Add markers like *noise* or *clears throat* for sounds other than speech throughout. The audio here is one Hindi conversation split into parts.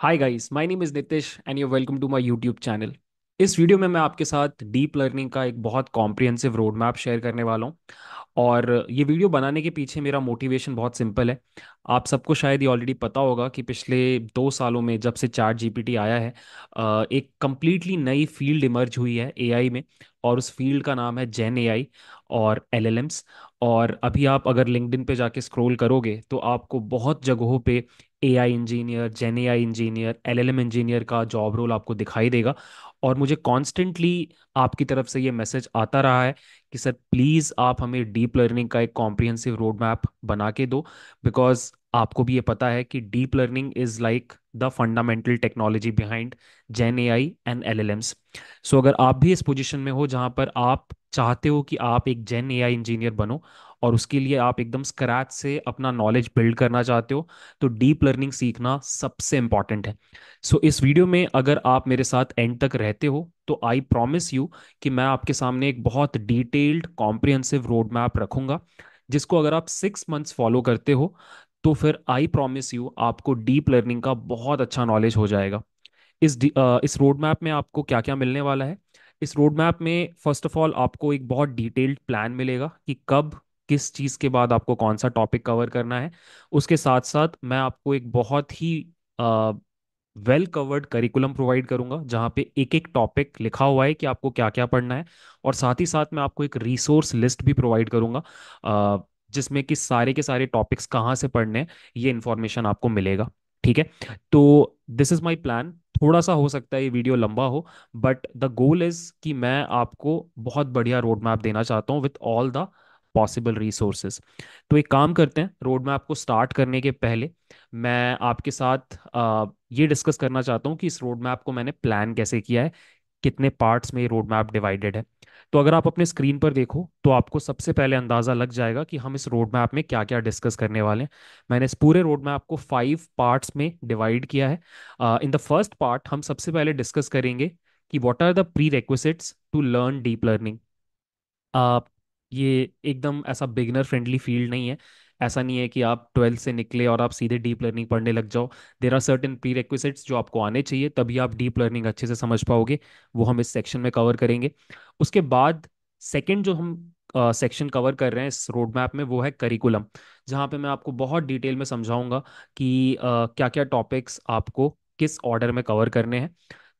Hi guys my name is Nitish and you welcome to my YouTube channel इस वीडियो में मैं आपके साथ डीप लर्निंग का एक बहुत कॉम्प्रिहेंसिव रोड मैप शेयर करने वाला हूँ। और ये वीडियो बनाने के पीछे मेरा मोटिवेशन बहुत सिंपल है। आप सबको शायद ये ऑलरेडी पता होगा कि पिछले दो सालों में जब से चैट जीपीटी आया है एक कम्प्लीटली नई फ़ील्ड इमर्ज हुई है एआई में और उस फ़ील्ड का नाम है जेन एआई और एलएलएम्स और अभी आप अगर लिंक्डइन पे जाके स्क्रॉल करोगे तो आपको बहुत जगहों पे AI engineer gen AI engineer LLM engineer का जॉब रोल आपको दिखाई देगा। और मुझे कॉन्स्टेंटली आपकी तरफ़ से ये मैसेज आता रहा है कि, सर प्लीज़ आप हमें डीप लर्निंग का एक कॉम्प्रिहेंसिव रोड मैप बना के दो। बिकॉज़ आपको भी ये पता है कि deep learning is like the fundamental technology behind gen A I and L L Ms so अगर आप भी इस पोजिशन में हो जहाँ पर आप चाहते हो कि आप एक जेन ए आई इंजीनियर बनो और उसके लिए आप एकदम स्क्रैच से अपना नॉलेज बिल्ड करना चाहते हो तो डीप लर्निंग सीखना सबसे इंपॉर्टेंट है। सो so, इस वीडियो में अगर आप मेरे साथ एंड तक रहते हो तो आई प्रॉमिस यू कि मैं आपके सामने एक बहुत डिटेल्ड कॉम्प्रिहेंसिव रोड मैप रखूँगा जिसको अगर आप सिक्स मंथ्स फॉलो करते हो तो फिर आई प्रॉमिस यू आपको डीप लर्निंग का बहुत अच्छा नॉलेज हो जाएगा। इस डी- इस रोड मैप में आपको क्या क्या मिलने वाला है? इस रोड मैप में फ़र्स्ट ऑफ़ ऑल आपको एक बहुत डिटेल्ड प्लान मिलेगा कि कब किस चीज़ के बाद आपको कौन सा टॉपिक कवर करना है, उसके साथ साथ मैं आपको एक बहुत ही वेल कवर्ड करिकुलम प्रोवाइड करूँगा, जहाँ पे एक एक टॉपिक लिखा हुआ है कि आपको क्या क्या पढ़ना है, और साथ ही साथ मैं आपको एक रिसोर्स लिस्ट भी प्रोवाइड करूँगा जिसमें कि सारे के सारे टॉपिक्स कहाँ से पढ़ने हैं, ये इन्फॉर्मेशन आपको मिलेगा, ठीक है? तो दिस इज़ माई प्लान थोड़ा सा हो सकता है ये वीडियो लंबा हो बट द गोल इज़ कि मैं आपको बहुत बढ़िया रोड मैप देना चाहता हूँ with all the possible resources तो एक काम करते हैं रोड मैप को स्टार्ट करने के पहले मैं आपके साथ ये डिस्कस करना चाहता हूँ कि इस रोड मैप को मैंने प्लान कैसे किया है, कितने पार्ट्स में ये रोड मैप डिवाइडेड है। तो अगर आप अपने स्क्रीन पर देखो तो आपको सबसे पहले अंदाज़ा लग जाएगा कि हम इस रोड मैप में क्या क्या डिस्कस करने वाले हैं। मैंने इस पूरे रोड मैप को फाइव पार्ट्स में डिवाइड किया है। इन द फ़र्स्ट पार्ट हम सबसे पहले डिस्कस करेंगे कि what are the prerequisites to learn deep learning ये एकदम ऐसा बिगिनर फ्रेंडली फ़ील्ड नहीं है। ऐसा नहीं है कि आप ट्वेल्थ से निकले और आप सीधे डीप लर्निंग पढ़ने लग जाओ। There are certain prerequisites जो आपको आने चाहिए तभी आप डीप लर्निंग अच्छे से समझ पाओगे। वो हम इस सेक्शन में कवर करेंगे। उसके बाद सेकेंड जो हम सेक्शन uh, कवर कर रहे हैं इस रोड मैप में वो है करिकुलम जहाँ पे मैं आपको बहुत डिटेल में समझाऊँगा कि uh, क्या क्या टॉपिक्स आपको किस ऑर्डर में कवर करने हैं।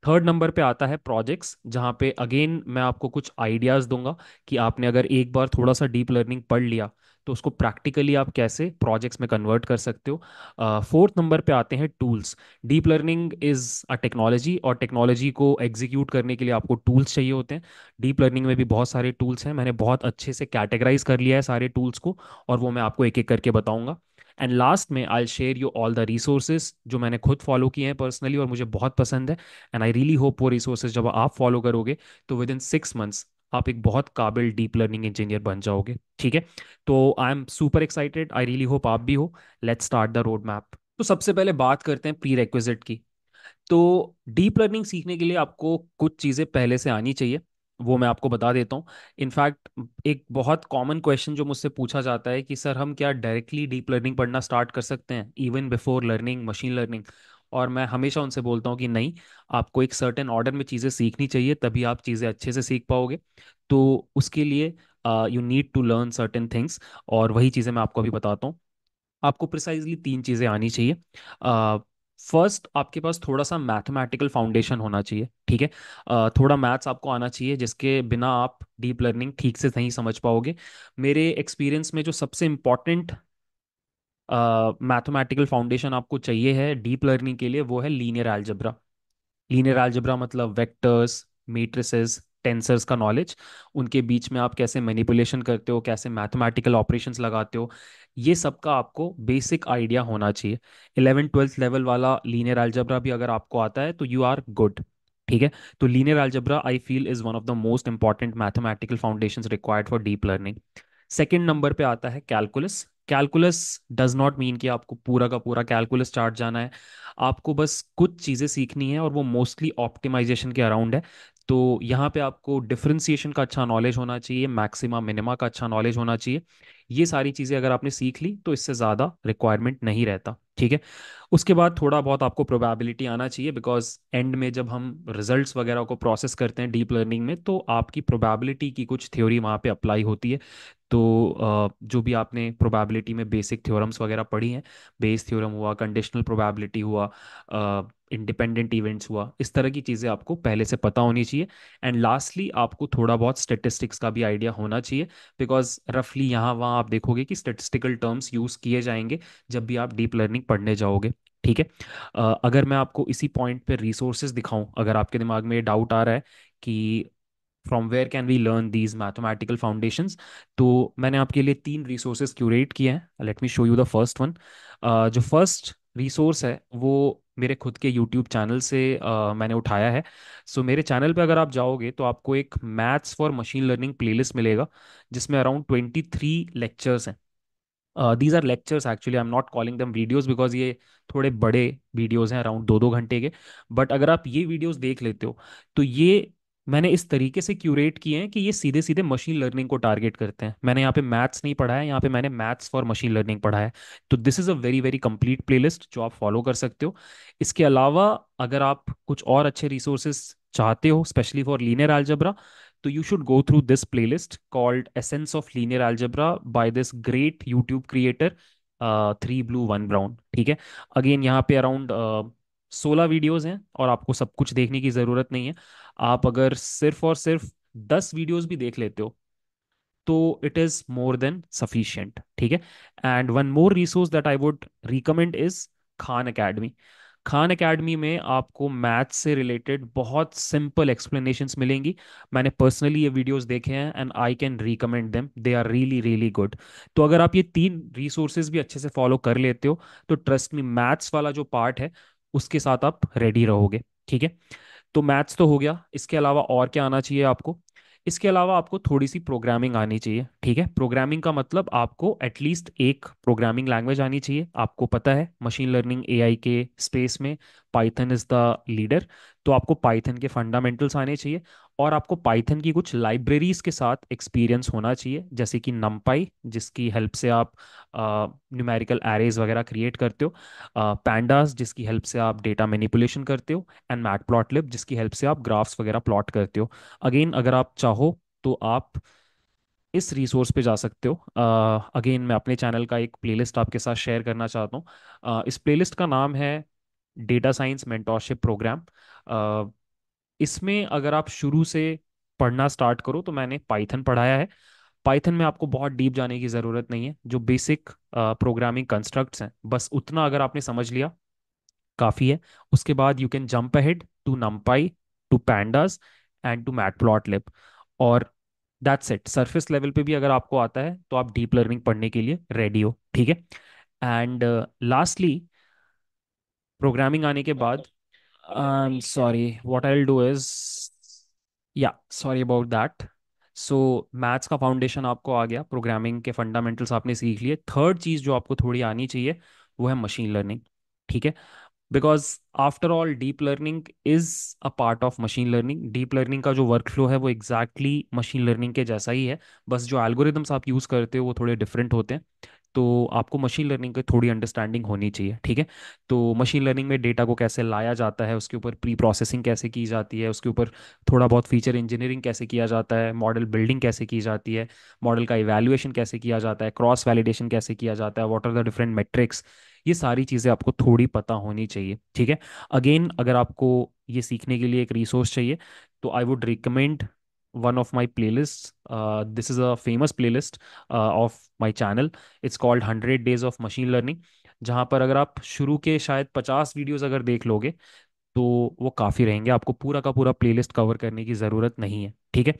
थर्ड नंबर पे आता है प्रोजेक्ट्स जहाँ पे अगेन मैं आपको कुछ आइडियाज़ दूँगा कि आपने अगर एक बार थोड़ा सा डीप लर्निंग पढ़ लिया तो उसको प्रैक्टिकली आप कैसे प्रोजेक्ट्स में कन्वर्ट कर सकते हो। फोर्थ नंबर पे आते हैं tools deep learning is a technology और टेक्नोलॉजी को एग्जीक्यूट करने के लिए आपको टूल्स चाहिए होते हैं। डीप लर्निंग में भी बहुत सारे टूल्स हैं। मैंने बहुत अच्छे से कैटेगराइज कर लिया है सारे टूल्स को और वो मैं आपको एक एक करके बताऊँगा। एंड लास्ट में I share you all the resources जो मैंने खुद फॉलो किए हैं पर्सनली और मुझे बहुत पसंद है। एंड आई रियली होप वो रिसोर्सेज जब आप फॉलो करोगे तो विद इन सिक्स मंथ्स आप एक बहुत काबिल डीप लर्निंग इंजीनियर बन जाओगे। ठीक है? तो I am super excited I really hope आप भी हो। Let's start the road map तो सबसे पहले बात करते हैं प्री रेक्विजिट की। तो डीप लर्निंग सीखने के लिए आपको कुछ चीज़ें पहले से आनी चाहिए। वो मैं आपको बता देता हूँ। इनफैक्ट, एक बहुत कॉमन क्वेश्चन जो मुझसे पूछा जाता है कि, सर, हम क्या डायरेक्टली डीप लर्निंग पढ़ना स्टार्ट कर सकते हैं, even before learning, machine learning? और मैं हमेशा उनसे बोलता हूँ कि, नहीं, आपको एक सर्टेन ऑर्डर में चीज़ें सीखनी चाहिए, तभी आप चीज़ें अच्छे से सीख पाओगे। तो उसके लिए you need to learn certain things और वही चीज़ें मैं आपको अभी बताता हूँ। आपको प्रिसाइजली तीन चीज़ें आनी चाहिए। फ़र्स्ट आपके पास थोड़ा सा मैथमेटिकल फाउंडेशन होना चाहिए, ठीक है? थोड़ा मैथ्स आपको आना चाहिए, जिसके बिना आप डीप लर्निंग ठीक से नहीं समझ पाओगे। मेरे एक्सपीरियंस में जो सबसे इंपॉर्टेंट मैथमेटिकल फाउंडेशन आपको चाहिए है डीप लर्निंग के लिए, वो है लीनियर अलजेब्रा लीनियर अलजेब्रा मतलब वेक्टर्स मैट्रिसेस टेंसर्स का नॉलेज उनके बीच में आप कैसे मैनिपुलेशन करते हो, कैसे मैथमेटिकल ऑपरेशंस लगाते हो ये सब का आपको बेसिक आइडिया होना चाहिए। इलेवन ट्वेल्थ लेवल वाला लीनियर अलजेब्रा भी अगर आपको आता है तो यू आर गुड ठीक है? तो linear algebra I feel is one of the most important mathematical foundation required for deep learning second number पे आता है calculus calculus does not mean कि आपको पूरा का पूरा कैलकुलस चार्ट जाना है। आपको बस कुछ चीज़ें सीखनी है और वो मोस्टली ऑप्टिमाइजेशन के अराउंड है। तो यहाँ पे आपको डिफ्रेंसिएशन का अच्छा नॉलेज होना चाहिए मैक्सिमा मिनिमा का अच्छा नॉलेज होना चाहिए। ये सारी चीज़ें अगर आपने सीख ली तो इससे ज़्यादा रिक्वायरमेंट नहीं रहता, ठीक है? उसके बाद थोड़ा बहुत आपको प्रोबेबिलिटी आना चाहिए बिकॉज़ एंड में जब हम रिजल्ट्स वगैरह को प्रोसेस करते हैं डीप लर्निंग में तो आपकी प्रोबेबिलिटी की कुछ थ्योरी वहाँ पे अप्लाई होती है। तो जो भी आपने प्रोबेबिलिटी में बेसिक थ्योरम्स वगैरह पढ़ी हैं बेस थ्योरम हुआ कंडीशनल प्रोबेबिलिटी हुआ इंडिपेंडेंट इवेंट्स हुआ। इस तरह की चीज़ें आपको पहले से पता होनी चाहिए। एंड लास्टली आपको थोड़ा बहुत स्टेटिस्टिक्स का भी आइडिया होना चाहिए। बिकॉज़ रफली यहाँ वहाँ आप देखोगे कि स्टेटिस्टिकल टर्म्स यूज़ किए जाएँगे जब भी आप डीप लर्निंग पढ़ने जाओगे। ठीक है? अगर मैं आपको इसी पॉइंट पे रिसोर्सेज दिखाऊँ, अगर आपके दिमाग में ये डाउट आ रहा है कि from where can we learn these mathematical foundations तो मैंने आपके लिए तीन रिसोर्सेज क्यूरेट किए हैं। Let me show you the first one जो फ़र्स्ट रिसोर्स है वो मेरे खुद के यूट्यूब चैनल से अ, मैंने उठाया है। सो मेरे चैनल पे अगर आप जाओगे तो आपको एक maths for machine learning playlist मिलेगा जिसमें अराउंड ट्वेंटी थ्री लेक्चर्स हैं। These are lectures actually I am not calling them videos because ये थोड़े बड़े वीडियोज़ हैं अराउंड दो दो घंटे के। बट अगर आप ये वीडियोज़ देख लेते हो तो ये मैंने इस तरीके से क्यूरेट किए हैं कि ये सीधे सीधे मशीन लर्निंग को टारगेट करते हैं। मैंने यहाँ पे मैथ्स नहीं पढ़ा है, यहाँ पे मैंने मैथ्स फॉर मशीन लर्निंग पढ़ा है। तो this is a very very complete playlist जो आप फॉलो कर सकते हो। इसके अलावा अगर आप कुछ और अच्छे रिसोर्सेज चाहते हो स्पेशली फॉर लीनियर अलजेब्रा तो you should go through this playlist called essence of linear Algebra by this great YouTube creator three blue one brown ठीक है? अगेन यहाँ पे अराउंड सोलह वीडियोस हैं और आपको सब कुछ देखने की ज़रूरत नहीं है। आप अगर सिर्फ़ और सिर्फ़ दस वीडियोस भी देख लेते हो तो it is more than sufficient ठीक है? And one more resource that I would recommend is Khan Academy Khan Academy में आपको मैथ्स से रिलेटेड बहुत सिंपल एक्सप्लेनेशंस मिलेंगी। मैंने पर्सनली ये वीडियोस देखे हैं and I can recommend them they are really really good तो अगर आप ये तीन रिसोर्सेज भी अच्छे से फॉलो कर लेते हो तो ट्रस्ट मी मैथ्स वाला जो पार्ट है, उसके साथ आप रेडी रहोगे, ठीक है? तो मैथ्स तो हो गया। इसके अलावा और क्या आना चाहिए आपको? इसके अलावा आपको थोड़ी सी प्रोग्रामिंग आनी चाहिए, ठीक है? प्रोग्रामिंग का मतलब आपको एटलीस्ट एक प्रोग्रामिंग लैंग्वेज आनी चाहिए। आपको पता है मशीन लर्निंग एआई के स्पेस में पाइथन इज़ द लीडर तो आपको पाइथन के फंडामेंटल्स आने चाहिए। और आपको पाइथन की कुछ लाइब्रेरीज के साथ एक्सपीरियंस होना चाहिए जैसे कि नमपाई जिसकी हेल्प से आप न्यूमेरिकल एरेज वगैरह क्रिएट करते हो पैंडास जिसकी हेल्प से आप डेटा मैनिपुलेशन करते हो एंड मैट मैटप्लॉटलिब जिसकी हेल्प से आप ग्राफ्स वगैरह प्लॉट करते हो। अगेन अगर आप चाहो तो आप इस रिसोर्स पे जा सकते हो। अगेन uh, मैं अपने चैनल का एक प्लेलिस्ट आपके साथ शेयर करना चाहता हूँ। अ, इस प्लेलिस्ट का नाम है डेटा साइंस मेंटोरशिप प्रोग्राम इसमें अगर आप शुरू से पढ़ना स्टार्ट करो तो मैंने पाइथन पढ़ाया है। पाइथन में आपको बहुत डीप जाने की ज़रूरत नहीं है, जो बेसिक प्रोग्रामिंग कंस्ट्रक्ट्स हैं। बस उतना अगर आपने समझ लिया, काफ़ी है। उसके बाद you can jump ahead to NumPy to pandas and to matplotlib और दैट्स इट सरफेस लेवल पे भी अगर आपको आता है तो आप डीप लर्निंग पढ़ने के लिए रेडी हो, ठीक है? एंड लास्टली प्रोग्रामिंग आने के बाद I sorry. What I'll do is, yeah, sorry about that. So maths का फाउंडेशन आपको आ गया प्रोग्रामिंग के फंडामेंटल्स आपने सीख लिए थर्ड चीज़ जो आपको थोड़ी आनी चाहिए वो है मशीन लर्निंग ठीक है because after all deep learning is a part of machine learning deep learning का जो वर्क फ्लो है, वो एग्जैक्टली मशीन लर्निंग के जैसा ही है. बस जो एल्गोरिदम्स आप यूज़ करते हो, वो थोड़े डिफरेंट होते हैं. तो आपको मशीन लर्निंग की थोड़ी अंडरस्टैंडिंग होनी चाहिए, ठीक है? तो मशीन लर्निंग में डेटा को कैसे लाया जाता है, उसके ऊपर प्री प्रोसेसिंग कैसे की जाती है, उसके ऊपर थोड़ा बहुत फीचर इंजीनियरिंग कैसे किया जाता है मॉडल बिल्डिंग कैसे की जाती है मॉडल का इवैल्यूएशन कैसे किया जाता है क्रॉस वैलिडेशन कैसे किया जाता है what are the different metrics ये सारी चीज़ें आपको थोड़ी पता होनी चाहिए ठीक है अगेन अगर आपको ये सीखने के लिए एक रिसोर्स चाहिए तो I would recommend one of my playlists. Uh, this is a famous playlist uh, of my channel. It's called 100 Days of Machine Learning. जहाँ पर अगर आप शुरू के शायद पचास वीडियोस अगर देख लोगे तो वो काफ़ी रहेंगे आपको पूरा का पूरा प्लेलिस्ट कवर करने की ज़रूरत नहीं है ठीक है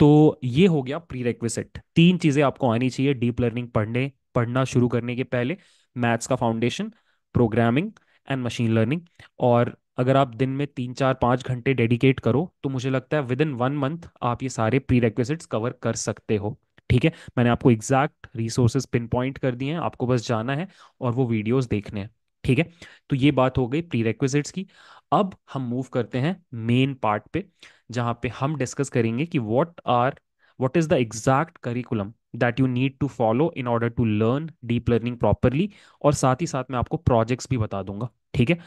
तो ये हो गया प्री रेक्विजिट तीन चीज़ें आपको आनी चाहिए डीप लर्निंग पढ़ने पढ़ना शुरू करने के पहले मैथ्स का foundation programming and machine learning और अगर आप दिन में तीन, चार, पाँच घंटे डेडिकेट करो तो मुझे लगता है विद इन वन मंथ आप ये सारे प्री रेक्विजिट्स कवर कर सकते हो। ठीक है? मैंने आपको एग्जैक्ट रिसोर्सेज पिन पॉइंट कर दिए हैं, आपको बस जाना है और वो वीडियोस देखने हैं। ठीक है? तो ये बात हो गई प्री रेक्विजिट्स की। अब हम मूव करते हैं मेन पार्ट पे, जहाँ पे हम डिस्कस करेंगे कि what are what is the exact curriculum that you need to follow in order to learn deep learning properly और साथ ही साथ मैं आपको प्रोजेक्ट्स भी बता दूँगा, ठीक है?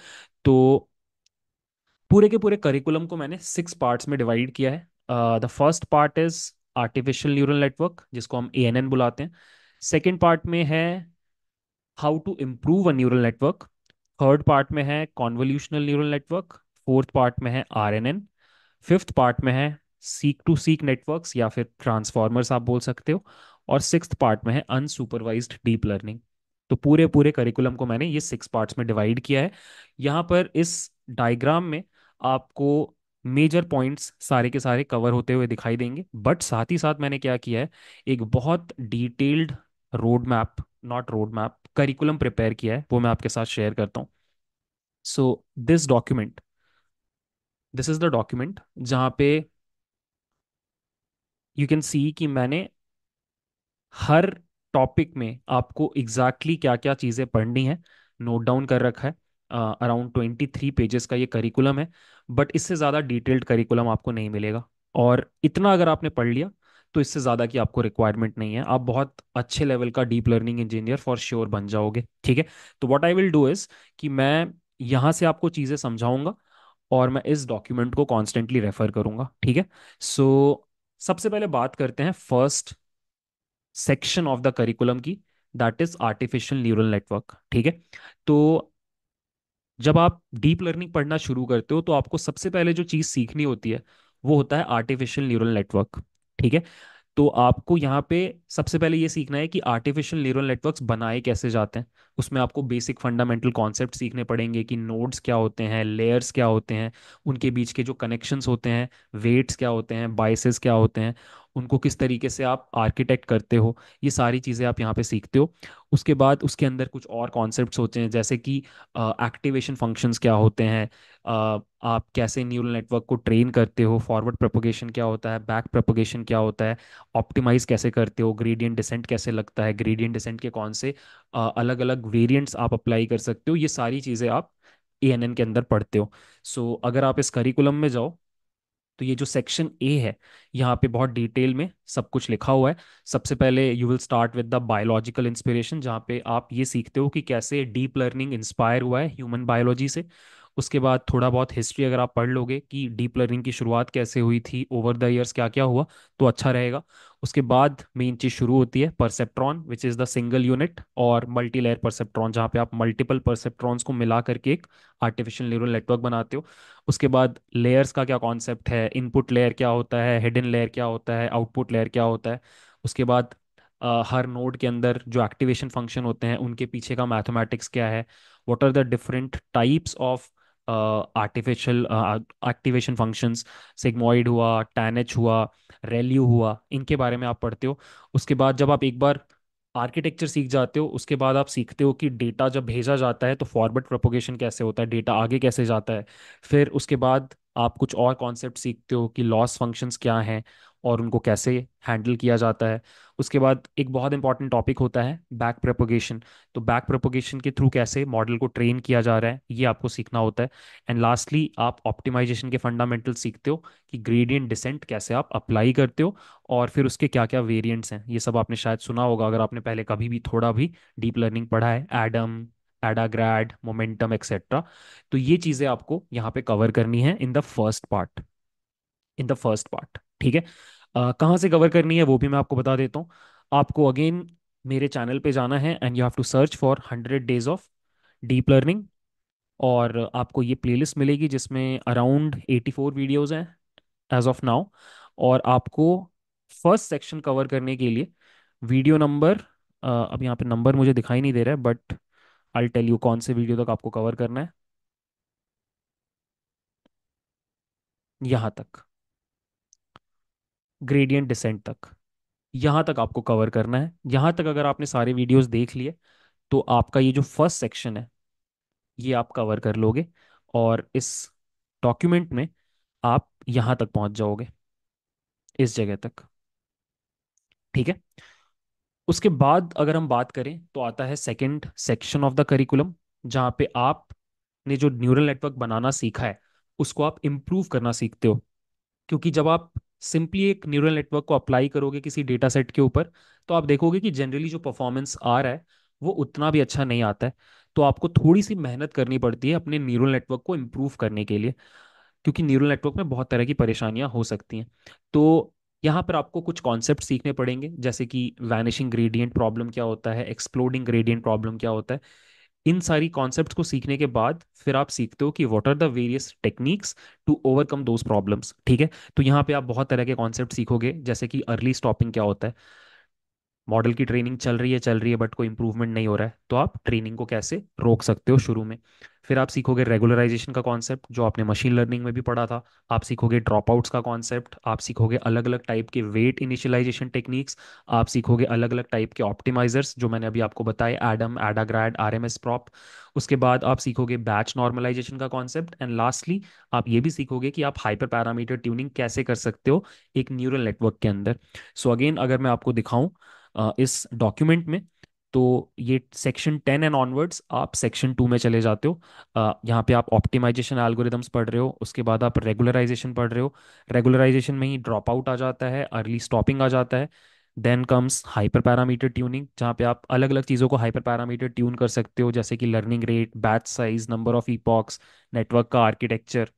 तो पूरे के पूरे करिकुलम को मैंने सिक्स पार्ट्स में डिवाइड किया है। The first part is artificial neural network जिसको हम ए एन एन बुलाते हैं। सेकेंड पार्ट में है how to improve a neural network third part में है convolutional neural network fourth part में है R N N fifth part में है सीक टू सीक नेटवर्क्स या फिर ट्रांसफॉर्मर्स आप बोल सकते हो। और सिक्स्थ पार्ट में है अनसुपरवाइज डीप लर्निंग तो पूरे पूरे करिकुलम को मैंने ये सिक्स पार्ट्स में डिवाइड किया है। यहाँ पर इस डायग्राम में आपको मेजर पॉइंट्स सारे के सारे कवर होते हुए दिखाई देंगे। बट साथ ही साथ मैंने क्या किया है? एक बहुत detailed road map not road map curriculum prepare किया है। वो मैं आपके साथ शेयर करता हूँ। So this document this is the document जहाँ पे यू कैन सी कि मैंने हर टॉपिक में आपको एग्जैक्टली exactly क्या क्या चीज़ें पढ़नी है नोट डाउन कर रखा है। अराउंड ट्वेंटी थ्री पेजेस का ये करिकुलम है बट इससे ज़्यादा डिटेल्ड करिकुलम आपको नहीं मिलेगा। और इतना अगर आपने पढ़ लिया तो इससे ज़्यादा की आपको रिक्वायरमेंट नहीं है। आप बहुत अच्छे लेवल का deep learning engineer for sure बन जाओगे, ठीक है? तो what I will do is कि मैं यहाँ से आपको चीज़ें समझाऊँगा और मैं इस डॉक्यूमेंट को कॉन्स्टेंटली रेफर करूँगा, ठीक है? सो सबसे पहले बात करते हैं first section of the curriculum की that is artificial neural network ठीक है? तो जब आप डीप लर्निंग पढ़ना शुरू करते हो तो आपको सबसे पहले जो चीज़ सीखनी होती है, वो होता है आर्टिफिशियल न्यूरल नेटवर्क ठीक है? तो आपको यहाँ पे सबसे पहले ये सीखना है कि आर्टिफिशियल न्यूरल नेटवर्क्स बनाए कैसे जाते हैं। उसमें आपको बेसिक फंडामेंटल कॉन्सेप्ट सीखने पड़ेंगे कि नोड्स क्या होते हैं लेयर्स क्या होते हैं, उनके बीच के जो कनेक्शंस होते हैं वेट्स क्या होते हैं बाइसेस क्या होते हैं। उनको किस तरीके से आप आर्किटेक्ट करते हो ये सारी चीज़ें आप यहाँ पे सीखते हो। उसके बाद उसके अंदर कुछ और कॉन्सेप्ट्स होते हैं जैसे कि एक्टिवेशन फ़ंक्शंस क्या होते हैं uh, आप कैसे न्यूरल नेटवर्क को ट्रेन करते हो फॉरवर्ड प्रोपोगेशन क्या होता है बैक प्रोपोगेशन क्या होता है ऑप्टिमाइज कैसे करते हो ग्रेडियंट डिसेंट कैसे लगता है ग्रेडियंट डिसेंट के कौन से अलग अलग वेरियंट्स आप अप्लाई कर सकते हो ये सारी चीज़ें आप ए एन एन के अंदर पढ़ते हो। सो so, अगर आप इस करिकुलम में जाओ तो ये जो सेक्शन ए है, यहाँ पे बहुत डिटेल में सब कुछ लिखा हुआ है। सबसे पहले you will start with the biological inspiration जहाँ पे आप ये सीखते हो कि कैसे डीप लर्निंग इंस्पायर हुआ है ह्यूमन बायोलॉजी से। उसके बाद थोड़ा बहुत हिस्ट्री अगर आप पढ़ लोगे कि डीप लर्निंग की शुरुआत कैसे हुई थी ओवर द ईयर्स क्या क्या हुआ तो अच्छा रहेगा। उसके बाद मेन चीज़ शुरू होती है perceptron which is the single unit और मल्टी लेयर परसेप्ट्रॉन जहाँ पे आप मल्टीपल परसेप्ट्रॉन्स को मिला करके एक आर्टिफिशियल न्यूरल नेटवर्क बनाते हो। उसके बाद लेयर्स का क्या कॉन्सेप्ट है इनपुट लेयर क्या होता है हिडन लेयर क्या होता है आउटपुट लेयर क्या होता है। उसके बाद अ, हर नोड के अंदर जो एक्टिवेशन फ़ंक्शन होते हैं उनके पीछे का मैथमेटिक्स क्या है what are the different types of artificial activation functions sigmoid हुआ टैनएच हुआ रेल्यू हुआ, इनके बारे में आप पढ़ते हो। उसके बाद जब आप एक बार आर्किटेक्चर सीख जाते हो, उसके बाद आप सीखते हो कि डेटा जब भेजा जाता है तो फॉरवर्ड प्रोपोगेशन कैसे होता है डेटा आगे कैसे जाता है। फिर उसके बाद आप कुछ और कॉन्सेप्ट सीखते हो कि लॉस फ़ंक्शंस क्या हैं और उनको कैसे हैंडल किया जाता है। उसके बाद एक बहुत इंपॉर्टेंट टॉपिक होता है बैक प्रोपोगेशन। तो बैक प्रोपोगेशन के थ्रू कैसे मॉडल को ट्रेन किया जा रहा है, ये आपको सीखना होता है। एंड लास्टली, आप ऑप्टिमाइजेशन के फंडामेंटल सीखते हो कि ग्रेडियंट डिसेंट कैसे आप अप्लाई करते हो और फिर उसके क्या क्या वेरियंट्स हैं। ये सब आपने शायद सुना होगा अगर आपने पहले कभी भी थोड़ा भी डीप लर्निंग पढ़ा है, एडम, एडाग्रैड, मोमेंटम एक्सेट्रा तो ये चीज़ें आपको यहाँ पे कवर करनी है in the first part, in the first part. ठीक है? कहाँ से कवर करनी है वो भी मैं आपको बता देता हूँ। आपको अगेन मेरे चैनल पे जाना है and you have to search for hundred days of deep learning और आपको ये प्लेलिस्ट मिलेगी जिसमें अराउंड एटी फोर वीडियोज़ हैं एज ऑफ़ नाउ और आपको फ़र्स्ट सेक्शन कवर करने के लिए वीडियो नंबर अब यहाँ पे नंबर मुझे दिखाई नहीं दे रहा है बट आई टेल यू कौन से वीडियो तक आपको कवर करना है। यहाँ तक। ग्रेडियंट डिसेंट तक। यहाँ तक आपको कवर करना है। यहाँ तक अगर आपने सारे वीडियोस देख लिए तो आपका ये जो फ़र्स्ट सेक्शन है, ये आप कवर कर लोगे और इस डॉक्यूमेंट में आप यहाँ तक पहुँच जाओगे, इस जगह तक। ठीक है? उसके बाद अगर हम बात करें तो आता है second section of the curriculum जहाँ पे आपने जो न्यूरल नेटवर्क बनाना सीखा है, उसको आप इम्प्रूव करना सीखते हो। क्योंकि जब आप सिंपली एक न्यूरल नेटवर्क को अप्लाई करोगे किसी डेटा सेट के ऊपर तो आप देखोगे कि जनरली जो परफॉर्मेंस आ रहा है, वो उतना भी अच्छा नहीं आता है। तो आपको थोड़ी सी मेहनत करनी पड़ती है अपने न्यूरल नेटवर्क को इम्प्रूव करने के लिए, क्योंकि न्यूरल नेटवर्क में बहुत तरह की परेशानियाँ हो सकती हैं। तो यहाँ पर आपको कुछ कॉन्सेप्ट सीखने पड़ेंगे, जैसे कि वैनिशिंग ग्रेडियंट प्रॉब्लम क्या होता है एक्सप्लोडिंग ग्रेडियंट प्रॉब्लम क्या होता है। इन सारी कॉन्सेप्ट को सीखने के बाद फिर आप सीखते हो कि what are the various techniques to overcome those problems ठीक है? तो यहाँ पे आप बहुत तरह के कॉन्सेप्ट सीखोगे, जैसे कि अर्ली स्टॉपिंग क्या होता है? मॉडल की ट्रेनिंग चल रही है, चल रही है बट कोई इंप्रूवमेंट नहीं हो रहा है तो आप ट्रेनिंग को कैसे रोक सकते हो शुरू में? फिर आप सीखोगे रेगुलराइजेशन का कॉन्सेप्ट जो आपने मशीन लर्निंग में भी पढ़ा था। आप सीखोगे ड्रॉप आउट्स का कॉन्सेप्ट आप सीखोगे अलग अलग टाइप के वेट इनिशियलाइजेशन टेक्निक्स आप सीखोगे अलग अलग टाइप के ऑप्टिमाइजर्स जो मैंने अभी आपको बताए Adam Adagrad R M S prop उसके बाद आप सीखोगे बैच नॉर्मलाइजेशन का कॉन्सेप्ट एंड लास्टली आप ये भी सीखोगे कि आप हाइपर पैरामीटर ट्यूनिंग कैसे कर सकते हो एक न्यूरल नेटवर्क के अंदर। सो so अगेन अगर मैं आपको दिखाऊँ इस डॉक्यूमेंट में तो ये सेक्शन टेन एंड ऑनवर्ड्स आप सेक्शन टू में चले जाते हो। यहाँ पे आप ऑप्टिमाइजेशन एल्गोरिदम्स पढ़ रहे हो, उसके बाद आप रेगुलराइजेशन पढ़ रहे हो। रेगुलराइजेशन में ही ड्रॉप आउट आ जाता है अर्ली स्टॉपिंग आ जाता है। Then comes hyper parameter tuning जहाँ पे आप अलग अलग चीज़ों को हाइपर पैरामीटर ट्यून कर सकते हो, जैसे कि learning rate batch size number of epochs network का architecture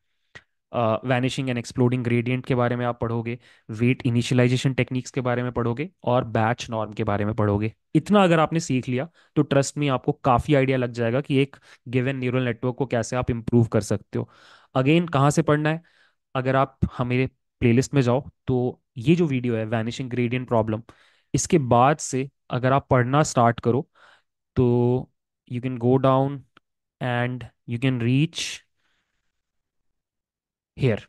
vanishing and exploding gradient के बारे में आप पढ़ोगे वेट इनिशियलाइजेशन टेक्निक्स के बारे में पढ़ोगे और बैच नॉर्म के बारे में पढ़ोगे। इतना अगर आपने सीख लिया तो ट्रस्ट में आपको काफ़ी आइडिया लग जाएगा कि एक गिवन न्यूरल नेटवर्क को कैसे आप इम्प्रूव कर सकते हो। अगेन कहाँ से पढ़ना है? अगर आप हमारे प्लेलिस्ट में जाओ तो ये जो वीडियो है वैनिशिंग ग्रेडियंट प्रॉब्लम इसके बाद से अगर आप पढ़ना स्टार्ट करो तो you can go down and you can reach here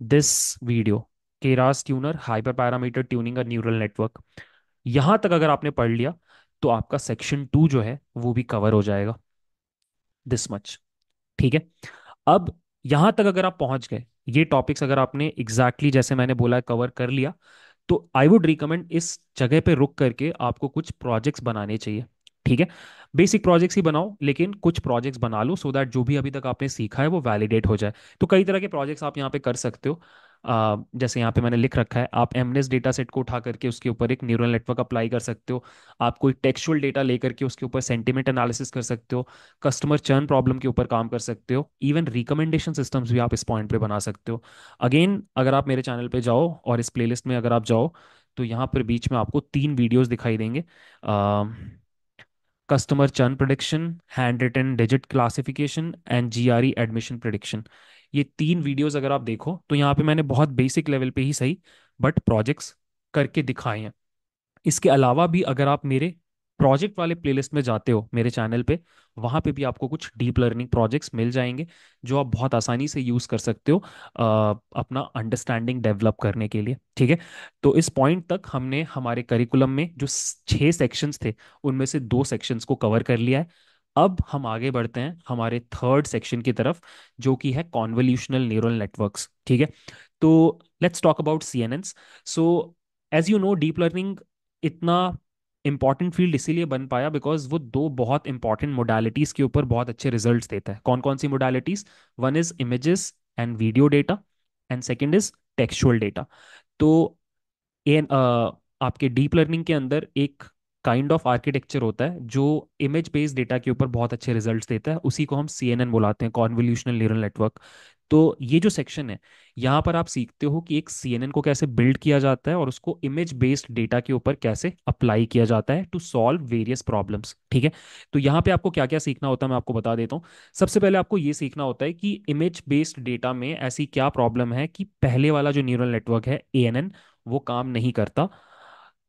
this video Keras tuner hyper parameter tuning a neural network यहाँ तक अगर आपने पढ़ लिया तो आपका सेक्शन टू जो है, वो भी कवर हो जाएगा दिस मच ठीक है? अब यहाँ तक अगर आप पहुँच गए, ये टॉपिक्स अगर आपने एग्जैक्टली exactly जैसे मैंने बोला कवर कर लिया तो आई वुड रिकमेंड इस जगह पे रुक करके आपको कुछ प्रोजेक्ट्स बनाने चाहिए। ठीक है? बेसिक प्रोजेक्ट्स ही बनाओ लेकिन कुछ प्रोजेक्ट्स बना लो सो दैट जो भी अभी तक आपने सीखा है वो वैलिडेट हो जाए। तो कई तरह के प्रोजेक्ट्स आप यहाँ पे कर सकते हो। आ, जैसे यहाँ पे मैंने लिख रखा है आप एमनेस डेटा सेट को उठा करके उसके ऊपर एक न्यूरल नेटवर्क अप्लाई कर सकते हो। आप कोई टेक्सुअल डेटा लेकर के उसके ऊपर सेंटिमेंट एनालिसिस कर सकते हो। कस्टमर चर्न प्रॉब्लम के ऊपर काम कर सकते हो। इवन रिकमेंडेशन सिस्टम्स भी आप इस पॉइंट पे बना सकते हो। अगेन अगर आप मेरे चैनल पे जाओ और इस प्लेलिस्ट में अगर आप जाओ तो यहाँ पर बीच में आपको तीन वीडियोज़ दिखाई देंगे। Churn prediction hand written digit classification and e admission prediction ये तीन वीडियोज़ अगर आप देखो तो यहाँ पे मैंने बहुत बेसिक लेवल पे ही सही बट प्रोजेक्ट्स करके दिखाए हैं। इसके अलावा भी अगर आप मेरे प्रोजेक्ट वाले प्लेलिस्ट में जाते हो मेरे चैनल पे वहाँ पे भी आपको कुछ डीप लर्निंग प्रोजेक्ट्स मिल जाएँगे जो आप बहुत आसानी से यूज़ कर सकते हो अ, अपना अंडरस्टैंडिंग डेवलप करने के लिए ठीक है? तो इस पॉइंट तक हमने हमारे करिकुलम में जो छह सेक्शंस थे उनमें से दो सेक्शंस को कवर कर लिया है। अब हम आगे बढ़ते हैं हमारे थर्ड सेक्शन की तरफ़ जो कि है कॉन्वोल्यूशनल न्यूरल नेटवर्क्स ठीक है? तो let's talk about C N Ns so as you know deep learning इतना इंपॉर्टेंट फ़ील्ड इसीलिए बन पाया बिकॉज़ वो दो बहुत इंपॉर्टेंट मोडालिटीज के ऊपर बहुत अच्छे रिजल्ट्स देता है। कौन कौन सी modalities one is images and video data and second is textual data तो इन आपके डीप लर्निंग के अंदर एक काइंड ऑफ़ आर्किटेक्चर होता है जो इमेज बेस्ड डेटा के ऊपर बहुत अच्छे रिजल्ट्स देता है। उसी को हम सी एन एन बुलाते हैं कॉन्वोल्यूशनल न्यूरल नेटवर्क तो ये जो सेक्शन है, यहाँ पर आप सीखते हो कि एक सी एन एन को कैसे बिल्ड किया जाता है और उसको इमेज बेस्ड डेटा के ऊपर कैसे अप्लाई किया जाता है टू सॉल्व वेरियस प्रॉब्लम्स ठीक है? तो यहाँ पे आपको क्या क्या सीखना होता है मैं आपको बता देता हूँ। सबसे पहले आपको ये सीखना होता है कि इमेज बेस्ड डेटा में ऐसी क्या प्रॉब्लम है कि पहले वाला जो न्यूरल नेटवर्क है ए एन एन वो काम नहीं करता।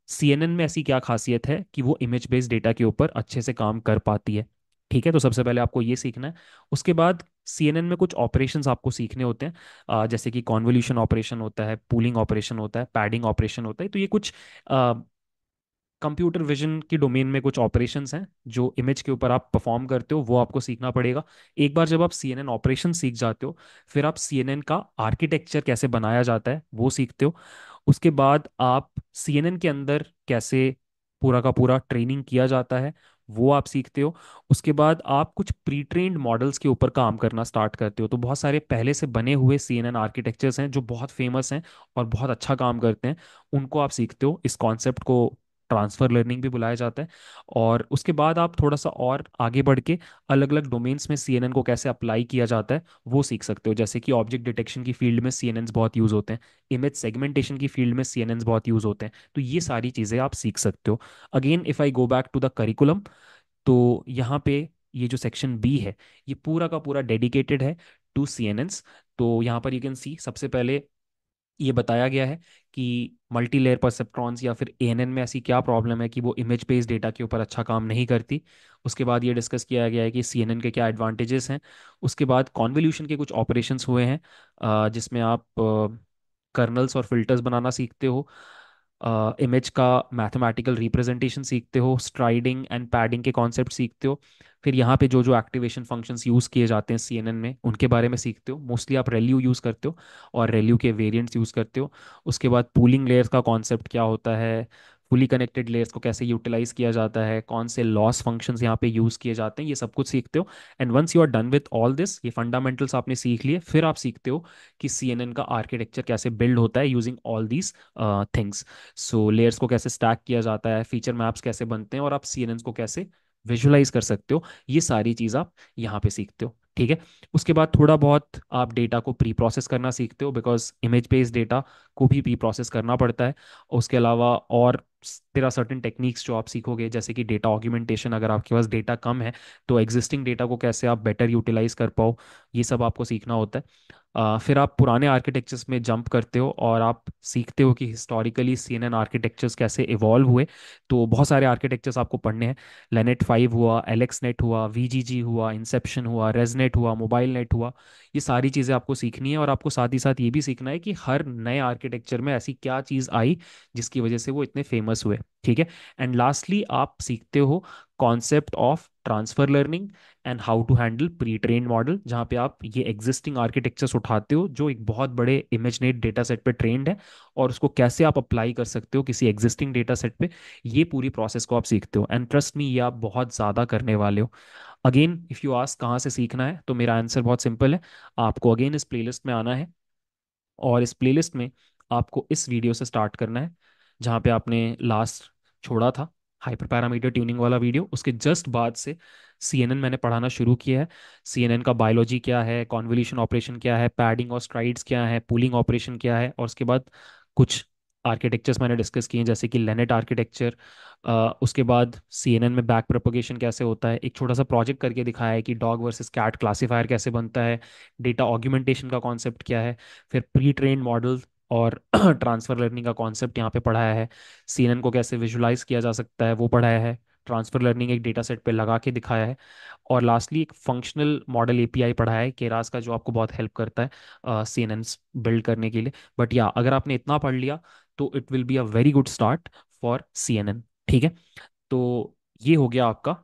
सीएनएन में ऐसी क्या खासियत है कि वो इमेज बेस्ड डेटा के ऊपर अच्छे से काम कर पाती है। ठीक है तो सबसे पहले आपको ये सीखना है। उसके बाद सीएनएन में कुछ ऑपरेशन आपको सीखने होते हैं। जैसे कि कॉन्वोल्यूशन ऑपरेशन होता है पूलिंग ऑपरेशन होता है पैडिंग ऑपरेशन होता है। तो ये कुछ कंप्यूटर विजन की डोमेन में कुछ ऑपरेशंस हैं, जो इमेज के ऊपर आप परफॉर्म करते हो, वो आपको सीखना पड़ेगा। एक बार जब आप सी एन ऑपरेशन सीख जाते हो, फिर आप सी एन एन का आर्किटेक्चर कैसे बनाया जाता है, वो सीखते हो। उसके बाद आप सीएनएन के अंदर कैसे पूरा का पूरा ट्रेनिंग किया जाता है वो आप सीखते हो। उसके बाद आप कुछ प्री ट्रेंड मॉडल्स के ऊपर काम करना स्टार्ट करते हो। तो बहुत सारे पहले से बने हुए सी एन एन आर्किटेक्चर्स हैं, जो बहुत फ़ेमस हैं और बहुत अच्छा काम करते हैं। उनको आप सीखते हो, इस कॉन्सेप्ट को ट्रांसफ़र लर्निंग भी बुलाया जाता है। और उसके बाद आप थोड़ा सा और आगे बढ़ के अलग अलग डोमेन्स में सी एन एन को कैसे अप्लाई किया जाता है, वो सीख सकते हो। जैसे कि ऑब्जेक्ट डिटेक्शन की फ़ील्ड में सी बहुत यूज़ होते हैं, इमेज सेगमेंटेशन की फ़ील्ड में सी बहुत यूज़ होते हैं। तो ये सारी चीज़ें आप सीख सकते हो। Again if I go back to the curriculum तो यहाँ पे ये जो सेक्शन बी है, ये पूरा का पूरा डेडिकेटेड है टू सी तो यहाँ पर यू कैन सी सबसे पहले ये बताया गया है कि मल्टी लेयर परसेप्ट्रॉन्स या फिर एएनएन में ऐसी क्या प्रॉब्लम है कि वो इमेज बेस्ड डेटा के ऊपर अच्छा काम नहीं करती। उसके बाद ये डिस्कस किया गया है कि सीएनएन के क्या एडवांटेजेस हैं। उसके बाद कॉन्वोल्यूशन के कुछ ऑपरेशंस हुए हैं जिसमें आप कर्नल्स और फिल्टर्स बनाना सीखते हो। इमेज का मैथमेटिकल रिप्रेजेंटेशन सीखते हो स्ट्राइडिंग एंड पैडिंग के कॉन्सेप्ट सीखते हो, फिर यहाँ पे जो जो एक्टिवेशन फ़ंक्शंस यूज़ किए जाते हैं सीएनएन में, उनके बारे में सीखते हो। मोस्टली आप रेल्यू यूज़ करते हो और रेल्यू के वेरियंट्स यूज़ करते हो। उसके बाद पूलिंग लेयर्स का कॉन्सेप्ट क्या होता है? फुली कनेक्टेड लेयर्स को कैसे यूटिलाइज किया जाता है, कौन से लॉस फ़ंक्शंस यहाँ पे यूज़ किए जाते हैं, ये सब कुछ सीखते हो। And once you are done with all this ये फंडामेंटल्स आपने सीख लिए, फिर आप सीखते हो कि सीएनएन का आर्किटेक्चर कैसे बिल्ड होता है using all these things so layers को कैसे स्टैक किया जाता है फीचर मैप्स कैसे बनते हैं और आप सी को कैसे विजुलाइज कर सकते हो, ये सारी चीज़ आप यहाँ पे सीखते हो। ठीक है? उसके बाद थोड़ा बहुत आप डेटा को प्री प्रोसेस करना सीखते हो बिकॉज़ इमेज बेस्ड डेटा को भी प्री प्रोसेस करना पड़ता है। उसके अलावा और तेरा सर्टेन टेक्निक्स जो आप सीखोगे जैसे कि डेटा ऑग्यूमेंटेशन अगर आपके पास डेटा कम है तो एग्जिस्टिंग डेटा को कैसे आप बेटर यूटिलाइज कर पाओ ये सब आपको सीखना होता है। अ, फिर आप पुराने आर्किटेक्चर्स में जंप करते हो और आप सीखते हो कि historically C N N architectures कैसे इवॉल्व हुए। तो बहुत सारे आर्किटेक्चर्स आपको पढ़ने हैं। लेनेट फाइव हुआ एलेक्स नेट हुआ वी जी जी हुआ इंसेप्शन हुआ रेजनेट हुआ, मोबाइल नेट हुआ, ये सारी चीज़ें आपको सीखनी है और आपको साथ ही साथ ये भी सीखना है कि हर नए आर्किटेक्चर में ऐसी क्या चीज़ आई जिसकी वजह से वो इतने फ़ेमस हुए, ठीक है? एंड लास्टली आप सीखते हो concept of transfer learning and how to handle pre train model जहाँ पे आप ये एग्जिस्टिंग आर्किटेक्चर्स उठाते हो, जो एक बहुत बड़े इमेजनेट डेटा सेट पे ट्रेंड है और उसको कैसे आप अप्लाई कर सकते हो किसी एग्जिस्टिंग डेटा सेट पे, ये पूरी प्रोसेस को आप सीखते हो। एंड ट्रस्ट मी ये आप बहुत ज़्यादा करने वाले हो। अगेन इफ़ यू आस्क कहाँ से सीखना है तो मेरा आंसर बहुत सिंपल है। आपको अगेन इस प्लेलिस्ट में आना है और इस प्लेलिस्ट में आपको इस वीडियो से स्टार्ट करना है, जहाँ पे आपने लास्ट छोड़ा था हाइपर पैरामीटर ट्यूनिंग वाला वीडियो उसके जस्ट बाद से सीएनएन मैंने पढ़ाना शुरू किया है। सीएनएन का बायोलॉजी क्या है कॉन्वोल्यूशन ऑपरेशन क्या है पैडिंग और स्ट्राइड्स क्या है पुलिंग ऑपरेशन क्या है और उसके बाद कुछ आर्किटेक्चर्स मैंने डिस्कस किए जैसे कि लेनेट आर्किटेक्चर उसके बाद सीएनएन में बैक प्रोपोगेशन कैसे होता है, एक छोटा सा प्रोजेक्ट करके दिखाया है कि डॉग वर्सेस कैट क्लासीफायर कैसे बनता है डेटा ऑग्यूमेंटेशन का कॉन्सेप्ट क्या है, फिर प्री ट्रेन मॉडल और *clears throat* ट्रांसफ़र लर्निंग का कॉन्सेप्ट यहाँ पे पढ़ाया है सीएनएन को कैसे विजुलाइज किया जा सकता है वो पढ़ाया है ट्रांसफ़र लर्निंग एक डेटा सेट पे लगा के दिखाया है, और लास्टली एक फंक्शनल मॉडल एपीआई पढ़ाया है केरास का जो आपको बहुत हेल्प करता है सी एन एन बिल्ड करने के लिए बट या अगर आपने इतना पढ़ लिया तो it will be a very good start for C N N ठीक है? तो ये हो गया आपका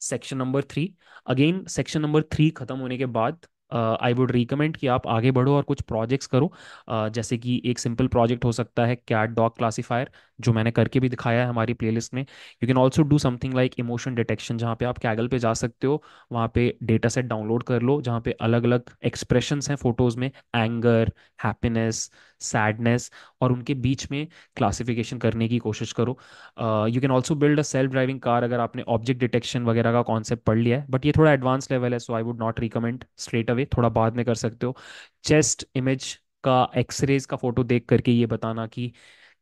section number three again section number three खत्म होने के बाद आई वुड रिकमेंड कि आप आगे बढ़ो और कुछ प्रोजेक्ट्स करो। uh, जैसे कि एक सिंपल प्रोजेक्ट हो सकता है कैट डॉग क्लासीफायर जो मैंने करके भी दिखाया है हमारी प्लेलिस्ट में you can also do something like emotion detection जहाँ पे आप कैगल पे जा सकते हो, वहाँ पे डेटा सेट डाउनलोड कर लो, जहाँ पे अलग अलग एक्सप्रेशंस हैं फ़ोटोज़ में एंगर हैप्पीनेस सैडनेस और उनके बीच में क्लासिफिकेशन करने की कोशिश करो। You can also build a self driving car अगर आपने ऑब्जेक्ट डिटेक्शन वगैरह का कॉन्सेप्ट पढ़ लिया है बट ये थोड़ा एडवांस लेवल है so I would not recommend straight away थोड़ा बाद में कर सकते हो। चेस्ट इमेज का एक्सरेज का फ़ोटो देख करके ये बताना कि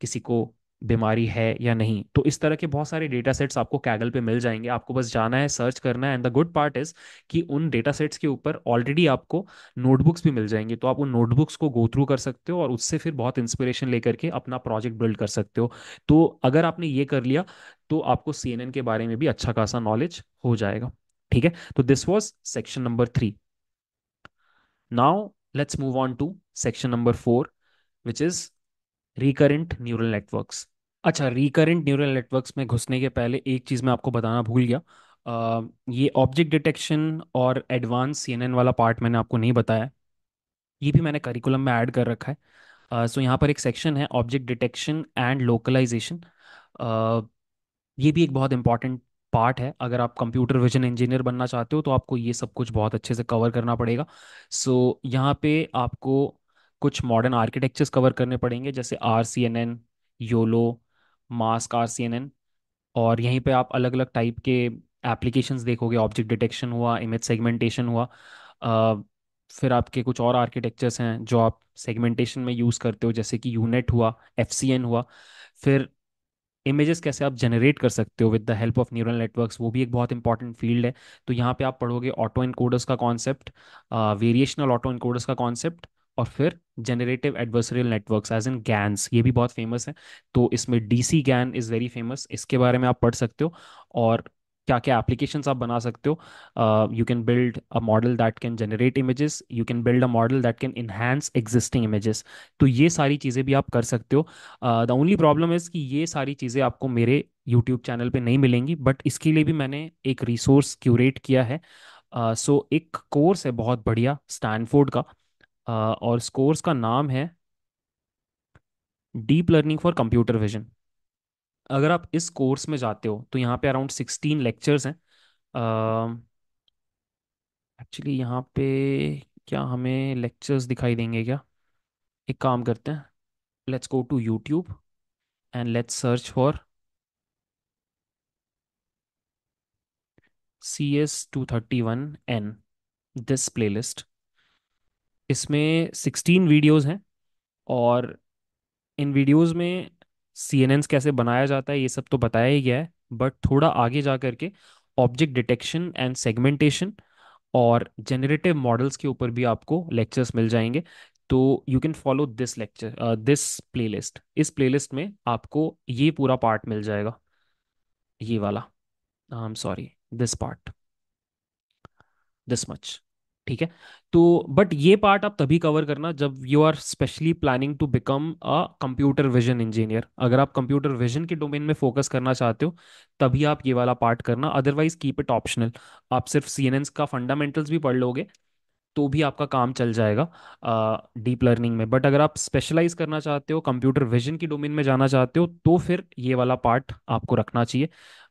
किसी को बीमारी है या नहीं। तो इस तरह के बहुत सारे डेटा सेट्स आपको कैगल पे मिल जाएँगे। आपको बस जाना है सर्च करना है and the good part is कि उन डेटा सेट्स के ऊपर ऑलरेडी आपको नोटबुक्स भी मिल जाएँगे। तो आप उन नोटबुक्स को गो थ्रू कर सकते हो और उससे फिर बहुत इंस्पिरेशन लेकर के अपना प्रोजेक्ट बिल्ड कर सकते हो। तो अगर आपने ये कर लिया तो आपको सीएनएन के बारे में भी अच्छा खासा नॉलेज हो जाएगा। ठीक है? तो this was section number three now let's move on to section number four which is recurrent neural networks अच्छा रिकरेंट न्यूरल नेटवर्क्स में घुसने के पहले एक चीज़ मैं आपको बताना भूल गया। अ, ये ऑब्जेक्ट डिटेक्शन और एडवांस सीएनएन वाला पार्ट मैंने आपको नहीं बताया। ये भी मैंने करिकुलम में ऐड कर रखा है। सो यहाँ पर एक सेक्शन है ऑब्जेक्ट डिटेक्शन एंड लोकलाइजेशन ये भी एक बहुत इंपॉर्टेंट पार्ट है। अगर आप कंप्यूटर विजन इंजीनियर बनना चाहते हो तो आपको ये सब कुछ बहुत अच्छे से कवर करना पड़ेगा। सो so, यहाँ पे आपको कुछ मॉडर्न आर्किटेक्चर्स कवर करने पड़ेंगे जैसे R C N N YOLO mask R C N N और यहीं पे आप अलग अलग टाइप के एप्लीकेशंस देखोगे ऑब्जेक्ट डिटेक्शन हुआ इमेज सेगमेंटेशन हुआ अ, फिर आपके कुछ और आर्किटेक्चर्स हैं जो आप सेगमेंटेशन में यूज़ करते हो जैसे कि यूनेट हुआ एफ़ सी एन हुआ फिर इमेजेस कैसे आप जनरेट कर सकते हो with the help of neural networks वो भी एक बहुत इंपॉर्टेंट फ़ील्ड है। तो यहाँ पे आप पढ़ोगे ऑटो इनकोडर्स का कॉन्सेप्ट वेरिएशनल ऑटो इनकोडर्स का कॉन्सेप्ट और फिर generative adversarial networks as in GANs ये भी बहुत फ़ेमस है। तो इसमें DC GAN is very famous इसके बारे में आप पढ़ सकते हो। और क्या क्या एप्लीकेशंस आप बना सकते हो। You can build a model that can generate images you can build a model that can enhance existing images तो ये सारी चीज़ें भी आप कर सकते हो। द ओनली प्रॉब्लम इज़ कि ये सारी चीज़ें आपको मेरे यूट्यूब चैनल पे नहीं मिलेंगी बट इसके लिए भी मैंने एक रिसोर्स क्यूरेट किया है। सो uh, so एक कोर्स है बहुत बढ़िया स्टैनफोर्ड का। और इस कोर्स का नाम है deep learning for computer vision अगर आप इस कोर्स में जाते हो तो यहाँ पे अराउंड सिक्सटीन लेक्चर्स हैं। एक्चुअली यहाँ पे क्या हमें लेक्चर्स दिखाई देंगे क्या? एक काम करते हैं। Let's go to YouTube and let's search for C S two thirty one N this playlist इसमें सिक्सटीन वीडियोस हैं और इन वीडियोस में सी कैसे बनाया जाता है, ये सब तो बताया ही गया है बट थोड़ा आगे जा करके ऑब्जेक्ट डिटेक्शन एंड सेगमेंटेशन और जनरेटिव मॉडल्स के ऊपर भी आपको लेक्चर्स मिल जाएँगे। तो you can follow this lecture this playlist इस प्लेलिस्ट में आपको ये पूरा पार्ट मिल जाएगा। ये वाला। I am sorry this part this much ठीक है? तो बट ये पार्ट आप तभी कवर करना जब you are specially planning to become a computer vision engineer अगर आप कंप्यूटर विजन के डोमेन में फोकस करना चाहते हो, तभी आप ये वाला पार्ट करना अदरवाइज़ कीप इट ऑप्शनल आप सिर्फ़ एन का फंडामेंटल्स भी पढ़ लोगे तो भी आपका काम चल जाएगा डीप लर्निंग में. बट अगर आप स्पेशलाइज करना चाहते हो कंप्यूटर विजन की डोमेन में जाना चाहते हो तो फिर ये वाला पार्ट आपको रखना चाहिए.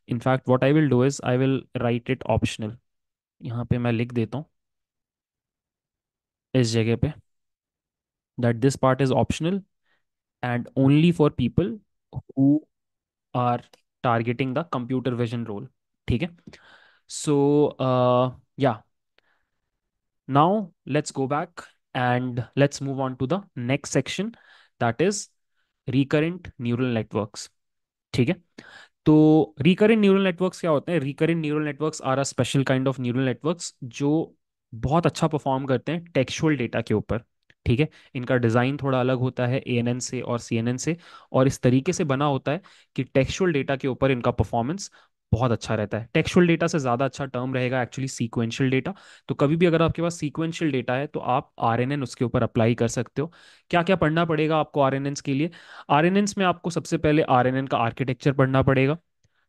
In fact what I will do is I will write it optional यहाँ पे मैं लिख देता हूँ. इस जगह पे that this part is optional and only for people who are targeting the computer vision role ठीक है? सो या Now, let's go back and let's move on to the next section that is recurrent neural networks. ठीक है? तो रिकरेंट न्यूरल नेटवर्क्स क्या होते हैं? Recurrent neural networks are a special kind of neural networks जो बहुत अच्छा परफॉर्म करते हैं टेक्सुअल डेटा के ऊपर, ठीक है? इनका डिज़ाइन थोड़ा अलग होता है एएनएन से और सीएनएन से, और इस तरीके से बना होता है कि टेक्सचुअल डेटा के ऊपर इनका परफॉर्मेंस बहुत अच्छा रहता है। टेक्सुअल डेटा से ज़्यादा अच्छा टर्म रहेगा एक्चुअली सीक्वेंशियल डेटा तो कभी भी अगर आपके पास सीक्वेंशियल डेटा है तो आप आरएनएन उसके ऊपर अप्लाई कर सकते हो। क्या क्या पढ़ना पड़ेगा आपको आरएनएन्स के लिए? आरएनएन्स में आपको सबसे पहले आरएनएन का आर्किटेक्चर पढ़ना पड़ेगा।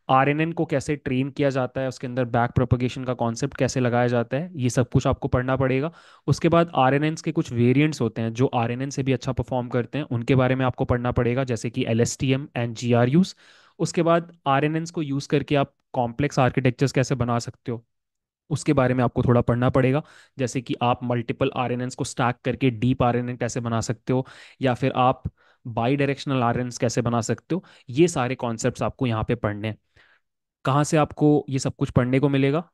आरएनएन को कैसे ट्रेन किया जाता है, उसके अंदर बैक प्रोपोगेशन का कॉन्सेप्ट कैसे लगाया जाता है, ये सब कुछ आपको पढ़ना पड़ेगा। उसके बाद आरएनएन्स के कुछ वेरिएंट्स होते हैं, जो आरएनएन से भी अच्छा परफॉर्म करते हैं, उनके बारे में आपको पढ़ना पड़ेगा, जैसे कि एलएसटीएम एंड जीआरयूज उसके बाद आरएनएन्स को यूज़ करके आप कॉम्प्लेक्स आर्किटेक्चर्स कैसे बना सकते हो, उसके बारे में आपको थोड़ा पढ़ना पड़ेगा। जैसे कि आप मल्टीपल आरएनएन्स को स्टैक करके डीप आरएनएन कैसे बना सकते हो, या फिर आप बाई डायरेक्शनल आरएनएन्स कैसे बना सकते हो, ये सारे कॉन्सेप्ट आपको यहाँ पे पढ़ने हैं। कहाँ से आपको ये सब कुछ पढ़ने को मिलेगा?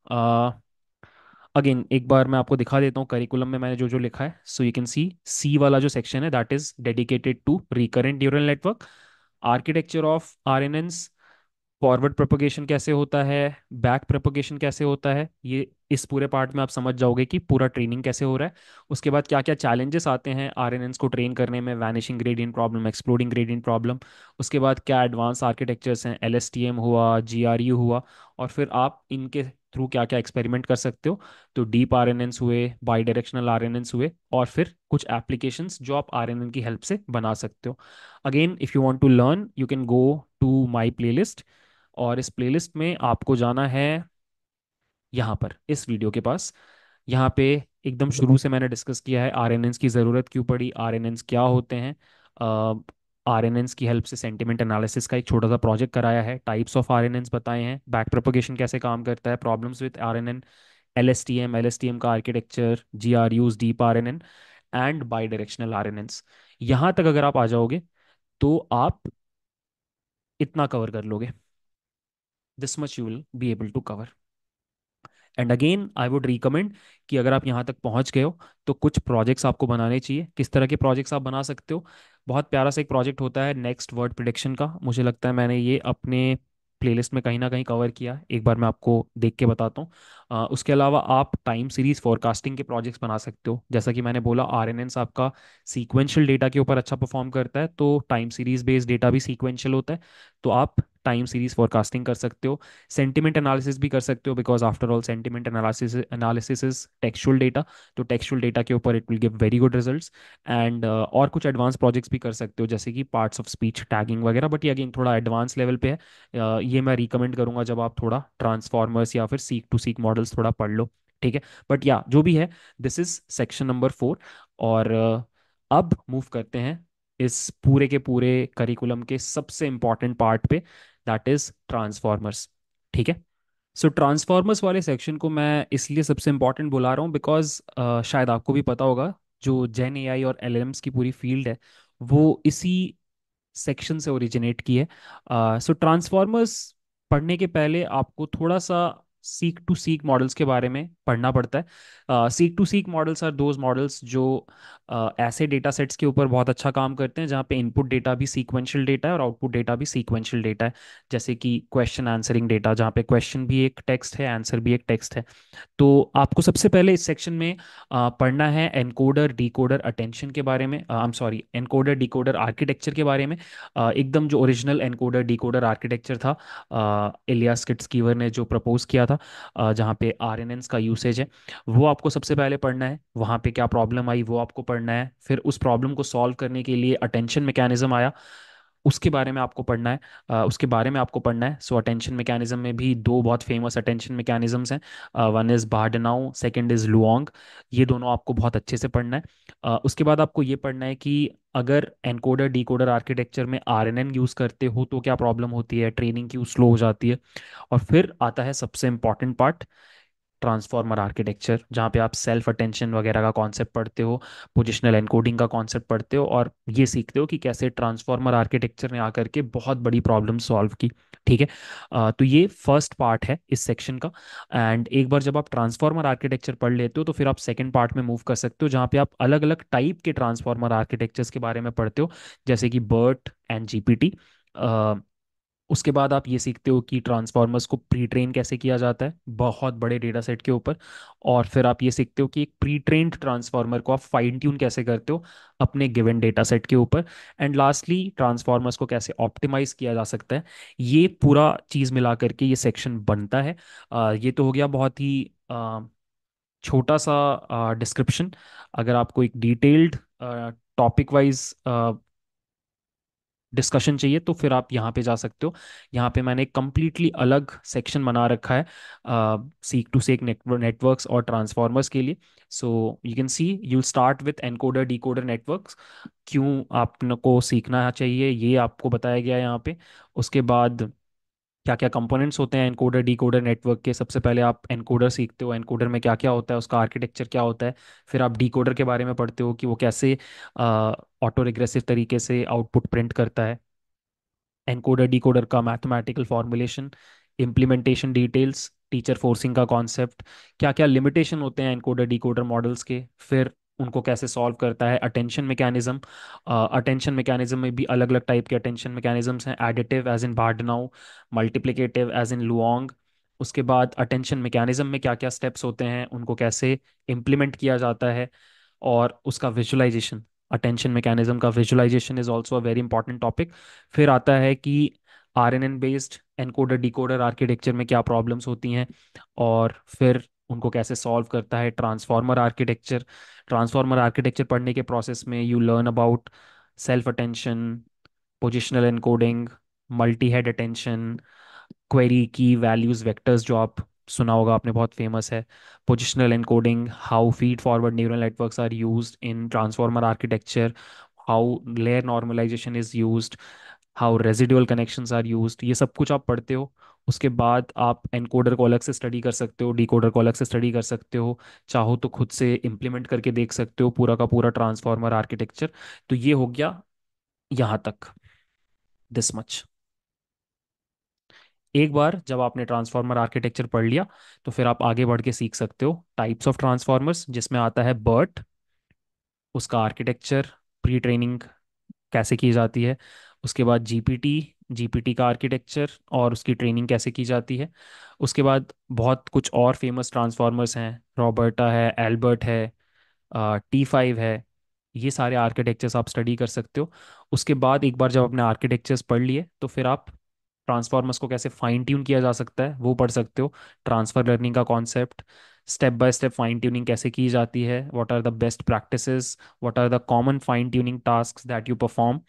अगेन एक बार मैं आपको दिखा देता हूँ करिकुलम में मैंने जो जो लिखा है। सो यू कैन सी सी वाला जो सेक्शन है that is dedicated to recurrent neural network architecture of R N forward propagation कैसे होता है, बैक प्रोपगेशन कैसे होता है, ये इस पूरे पार्ट में आप समझ जाओगे कि पूरा ट्रेनिंग कैसे हो रहा है। उसके बाद क्या क्या चैलेंजेस आते हैं आर को ट्रेन करने में, vanishing gradient problem, exploding gradient problem. उसके बाद क्या एडवांस आर्किटेक्चर्स हैं, एलएसटीएम हुआ, जीआरयू हुआ, और फिर आप इनके थ्रू क्या क्या एक्सपेरिमेंट कर सकते हो। तो डीप आर हुए बाई डायरेक्शनल आर हुए, और फिर कुछ एप्लीकेशंस जो आप आरएनएन की हेल्प से बना सकते हो। Again, if you want to learn, you can go to my playlist. और इस प्लेलिस्ट में आपको जाना है यहाँ पर, इस वीडियो के पास। यहाँ पे एकदम शुरू से मैंने डिस्कस किया है आर की ज़रूरत क्यों पड़ी आर क्या होते हैं आर की हेल्प से सेंटिमेंट एनालिसिस का एक छोटा सा प्रोजेक्ट कराया है। टाइप्स ऑफ़ आर बताए हैं बैक प्रोपोगेशन कैसे काम करता है problems with R N N L S T M L S T M का architecture G R use deep R N N and bidirectional R N Ns यहाँ तक अगर आप आ जाओगे तो आप इतना कवर कर लोगे। This much you will be able to cover and again I would recommend कि अगर आप यहाँ तक पहुँच गए हो तो कुछ प्रोजेक्ट्स आपको बनाने चाहिए। किस तरह के प्रोजेक्ट्स आप बना सकते हो? बहुत प्यारा सा एक प्रोजेक्ट होता है नेक्स्ट वर्ड प्रिडिक्शन का। मुझे लगता है मैंने ये अपने प्लेलिस्ट में कहीं ना कहीं कवर किया एक बार मैं आपको देख के बताता हूँ। उसके अलावा आप टाइम सीरीज़ फोरकास्टिंग के प्रोजेक्ट्स बना सकते हो। जैसा कि मैंने बोला आर एन आपका सीक्वेंशियल डेटा के ऊपर अच्छा परफॉर्म करता है तो टाइम सीरीज़ बेस्ड डेटा भी सीक्वेंशियल होता है। तो आप टाइम सीरीज़ फॉरकास्टिंग कर सकते हो सेंटिमेंट एनालिसिस भी कर सकते हो because after all sentiment analysis analysis is textual data तो टेक्सचुअल डेटा के ऊपर it will give very good result and और कुछ एडवांस प्रोजेक्ट्स भी कर सकते हो जैसे कि पार्ट्स ऑफ़ स्पीच टैगिंग वगैरह बट ये अगेन थोड़ा एडवांस लेवल पे है। अ, ये मैं रिकमेंड करूँगा जब आप थोड़ा ट्रांसफॉर्मर्स या फिर सीक टू सीक मॉडल्स थोड़ा पढ़ लो ठीक है? बट या जो भी है this is section number four और अ, अब मूव करते हैं इस पूरे के पूरे करिकुलम के सबसे इंपॉर्टेंट पार्ट पे दैट इज़ ट्रांसफॉर्मर्स ठीक है? सो so, ट्रांसफॉर्मर्स वाले सेक्शन को मैं इसलिए सबसे इंपॉर्टेंट बुला रहा हूँ बिकॉज़ uh, शायद आपको भी पता होगा जो जेन एआई और एल की पूरी फ़ील्ड है वो इसी सेक्शन से ओरिजिनेट की है। सो uh, ट्रांसफॉर्मर्स so, पढ़ने के पहले आपको थोड़ा सा सीक टू सीक मॉडल्स के बारे में पढ़ना पड़ता है। Seq to seq models are those models जो uh, ऐसे डेटा सेट्स के ऊपर बहुत अच्छा काम करते हैं जहाँ पे इनपुट डेटा भी सीक्वेंशियल डेटा है और आउटपुट डेटा भी सीक्वेंशियल डेटा है। जैसे कि क्वेश्चन आंसरिंग डेटा जहाँ पे क्वेश्चन भी एक टेक्स्ट है आंसर भी एक टेक्स्ट है। तो आपको सबसे पहले इस सेक्शन में आ, पढ़ना है एनकोडर डिकोडर अटेंशन के बारे में I am sorry encoder decoder architecture के बारे में। आ, एकदम जो ओरिजिनल एनकोडर डिकोडर आर्किटेक्चर था इलियास किट्सकीवर ने जो प्रपोज किया था जहाँ पे आर का यूसेज है। वो आपको सबसे पहले पढ़ना है, वहाँ पे क्या प्रॉब्लम आई वो आपको पढ़ना है। फिर उस प्रॉब्लम को सॉल्व करने के लिए अटेंशन मैकेनिज्म आया, उसके बारे में आपको पढ़ना है उसके बारे में आपको पढ़ना है। सो अटेंशन मैकेनिज्म में भी दो बहुत फ़ेमस अटेंशन मैकेनिज्म्स हैं one is Bahdanau second is Luong ये दोनों आपको बहुत अच्छे से पढ़ना है। उसके बाद आपको ये पढ़ना है कि अगर एनकोडर डिकोडर आर्किटेक्चर में आर एन एन यूज़ करते हो तो क्या प्रॉब्लम होती है? ट्रेनिंग क्यों स्लो हो जाती है। और फिर आता है सबसे इंपॉर्टेंट पार्ट ट्रांसफॉर्मर आर्किटेक्चर जहाँ पे आप सेल्फ अटेंशन वगैरह का कॉन्सेप्ट पढ़ते हो पोजिशनल एनकोडिंग का कॉन्सेप्ट पढ़ते हो और ये सीखते हो कि कैसे ट्रांसफॉर्मर आर्किटेक्चर ने आकर के बहुत बड़ी प्रॉब्लम सॉल्व की। ठीक है? तो ये फ़र्स्ट पार्ट है इस सेक्शन का। एंड एक बार जब आप ट्रांसफॉर्मर आर्किटेक्चर पढ़ लेते हो तो फिर आप सेकंड पार्ट में मूव कर सकते हो, जहाँ पे आप अलग अलग टाइप के ट्रांसफॉर्मर आर्किटेक्चर्स के बारे में पढ़ते हो, जैसे कि बर्ट एंड जीपीटी उसके बाद आप ये सीखते हो कि ट्रांसफॉर्मर्स को प्री ट्रेन कैसे किया जाता है बहुत बड़े डेटा सेट के ऊपर। और फिर आप ये सीखते हो कि एक प्री ट्रेन्ड ट्रांसफॉर्मर को आप फाइन ट्यून कैसे करते हो अपने गिवन डेटा सेट के ऊपर। एंड लास्टली ट्रांसफॉर्मर्स को कैसे ऑप्टिमाइज किया जा सकता है ये पूरा चीज़ मिला करके ये सेक्शन बनता है। अ, ये तो हो गया बहुत ही अ, छोटा सा डिस्क्रिप्शन अगर आपको एक डिटेल्ड टॉपिक वाइज डिस्कशन चाहिए तो फिर आप यहाँ पे जा सकते हो। यहाँ पे मैंने एक कम्प्लीटली अलग सेक्शन बना रखा है सीक टू सेक नेटवर्क्स और ट्रांसफॉर्मर्स के लिए। So you can see you start with encoder decoder networks क्यों आपको सीखना चाहिए, ये आपको बताया गया है यहाँ पे। उसके बाद क्या क्या कंपोनेंट्स होते हैं एनकोडर डिकोडर नेटवर्क के? सबसे पहले आप एनकोडर सीखते हो एनकोडर में क्या क्या होता है, उसका आर्किटेक्चर क्या होता है? फिर आप डिकोडर के बारे में पढ़ते हो कि वो कैसे ऑटो रिग्रेसिव तरीके से आउटपुट प्रिंट करता है। एनकोडर डिकोडर का mathematical formulation implementation details teacher forcing का कॉन्सेप्ट क्या क्या लिमिटेशन होते हैं एनकोडर डिकोडर मॉडल्स के? फिर उनको कैसे सॉल्व करता है अटेंशन मैकेनिज्म अटेंशन मैकेनिज्म में भी अलग अलग टाइप के अटेंशन मैकेनिज्म्स हैं additive as in Bahdanau multiplicative as in Luong उसके बाद अटेंशन मैकेनिज्म में क्या क्या स्टेप्स होते हैं, उनको कैसे इम्प्लीमेंट किया जाता है, और उसका विजुअलाइजेशन अटेंशन मैकेनिज्म का visualisation is also a very important topic फिर आता है कि R N N based encoder decoder architecture में क्या प्रॉब्लम्स होती हैं, और फिर उनको कैसे सॉल्व करता है ट्रांसफॉर्मर आर्किटेक्चर ट्रांसफॉर्मर आर्किटेक्चर पढ़ने के प्रोसेस में you learn about self attention positional encoding multi head attention query key values vectors जो आप सुना होगा, आपने बहुत फ़ेमस है। Positional encoding how feed forward neural networks are used in transformer architecture how layer normalisation is used how residual connections are used ये सब कुछ आप पढ़ते हो। उसके बाद आप एनकोडर को अलग से स्टडी कर सकते हो डिकोडर को अलग से स्टडी कर सकते हो, चाहो तो खुद से इम्प्लीमेंट करके देख सकते हो, पूरा का पूरा ट्रांसफॉर्मर आर्किटेक्चर तो ये हो गया यहाँ तक दिस मच एक बार जब आपने ट्रांसफॉर्मर आर्किटेक्चर पढ़ लिया तो फिर आप आगे बढ़ के सीख सकते हो टाइप्स ऑफ़ ट्रांसफॉर्मर्स जिसमें आता है बर्ट उसका आर्किटेक्चर प्री ट्रेनिंग कैसे की जाती है, उसके बाद जीपीटी जीपीटी का आर्किटेक्चर और उसकी ट्रेनिंग कैसे की जाती है। उसके बाद बहुत कुछ और फ़ेमस ट्रांसफॉर्मर्स हैं रॉबर्टा है एल्बर्ट है टी फाइव है, ये सारे आर्किटेक्चर्स आप स्टडी कर सकते हो। उसके बाद एक बार जब अपने आर्किटेक्चर्स पढ़ लिए तो फिर आप ट्रांसफॉर्मर्स को कैसे फाइन ट्यून किया जा सकता है, वो पढ़ सकते हो। ट्रांसफ़र लर्निंग का concept step by step fine tuning कैसे की जाती है what are the best practices what are the common fine tuning task that you perform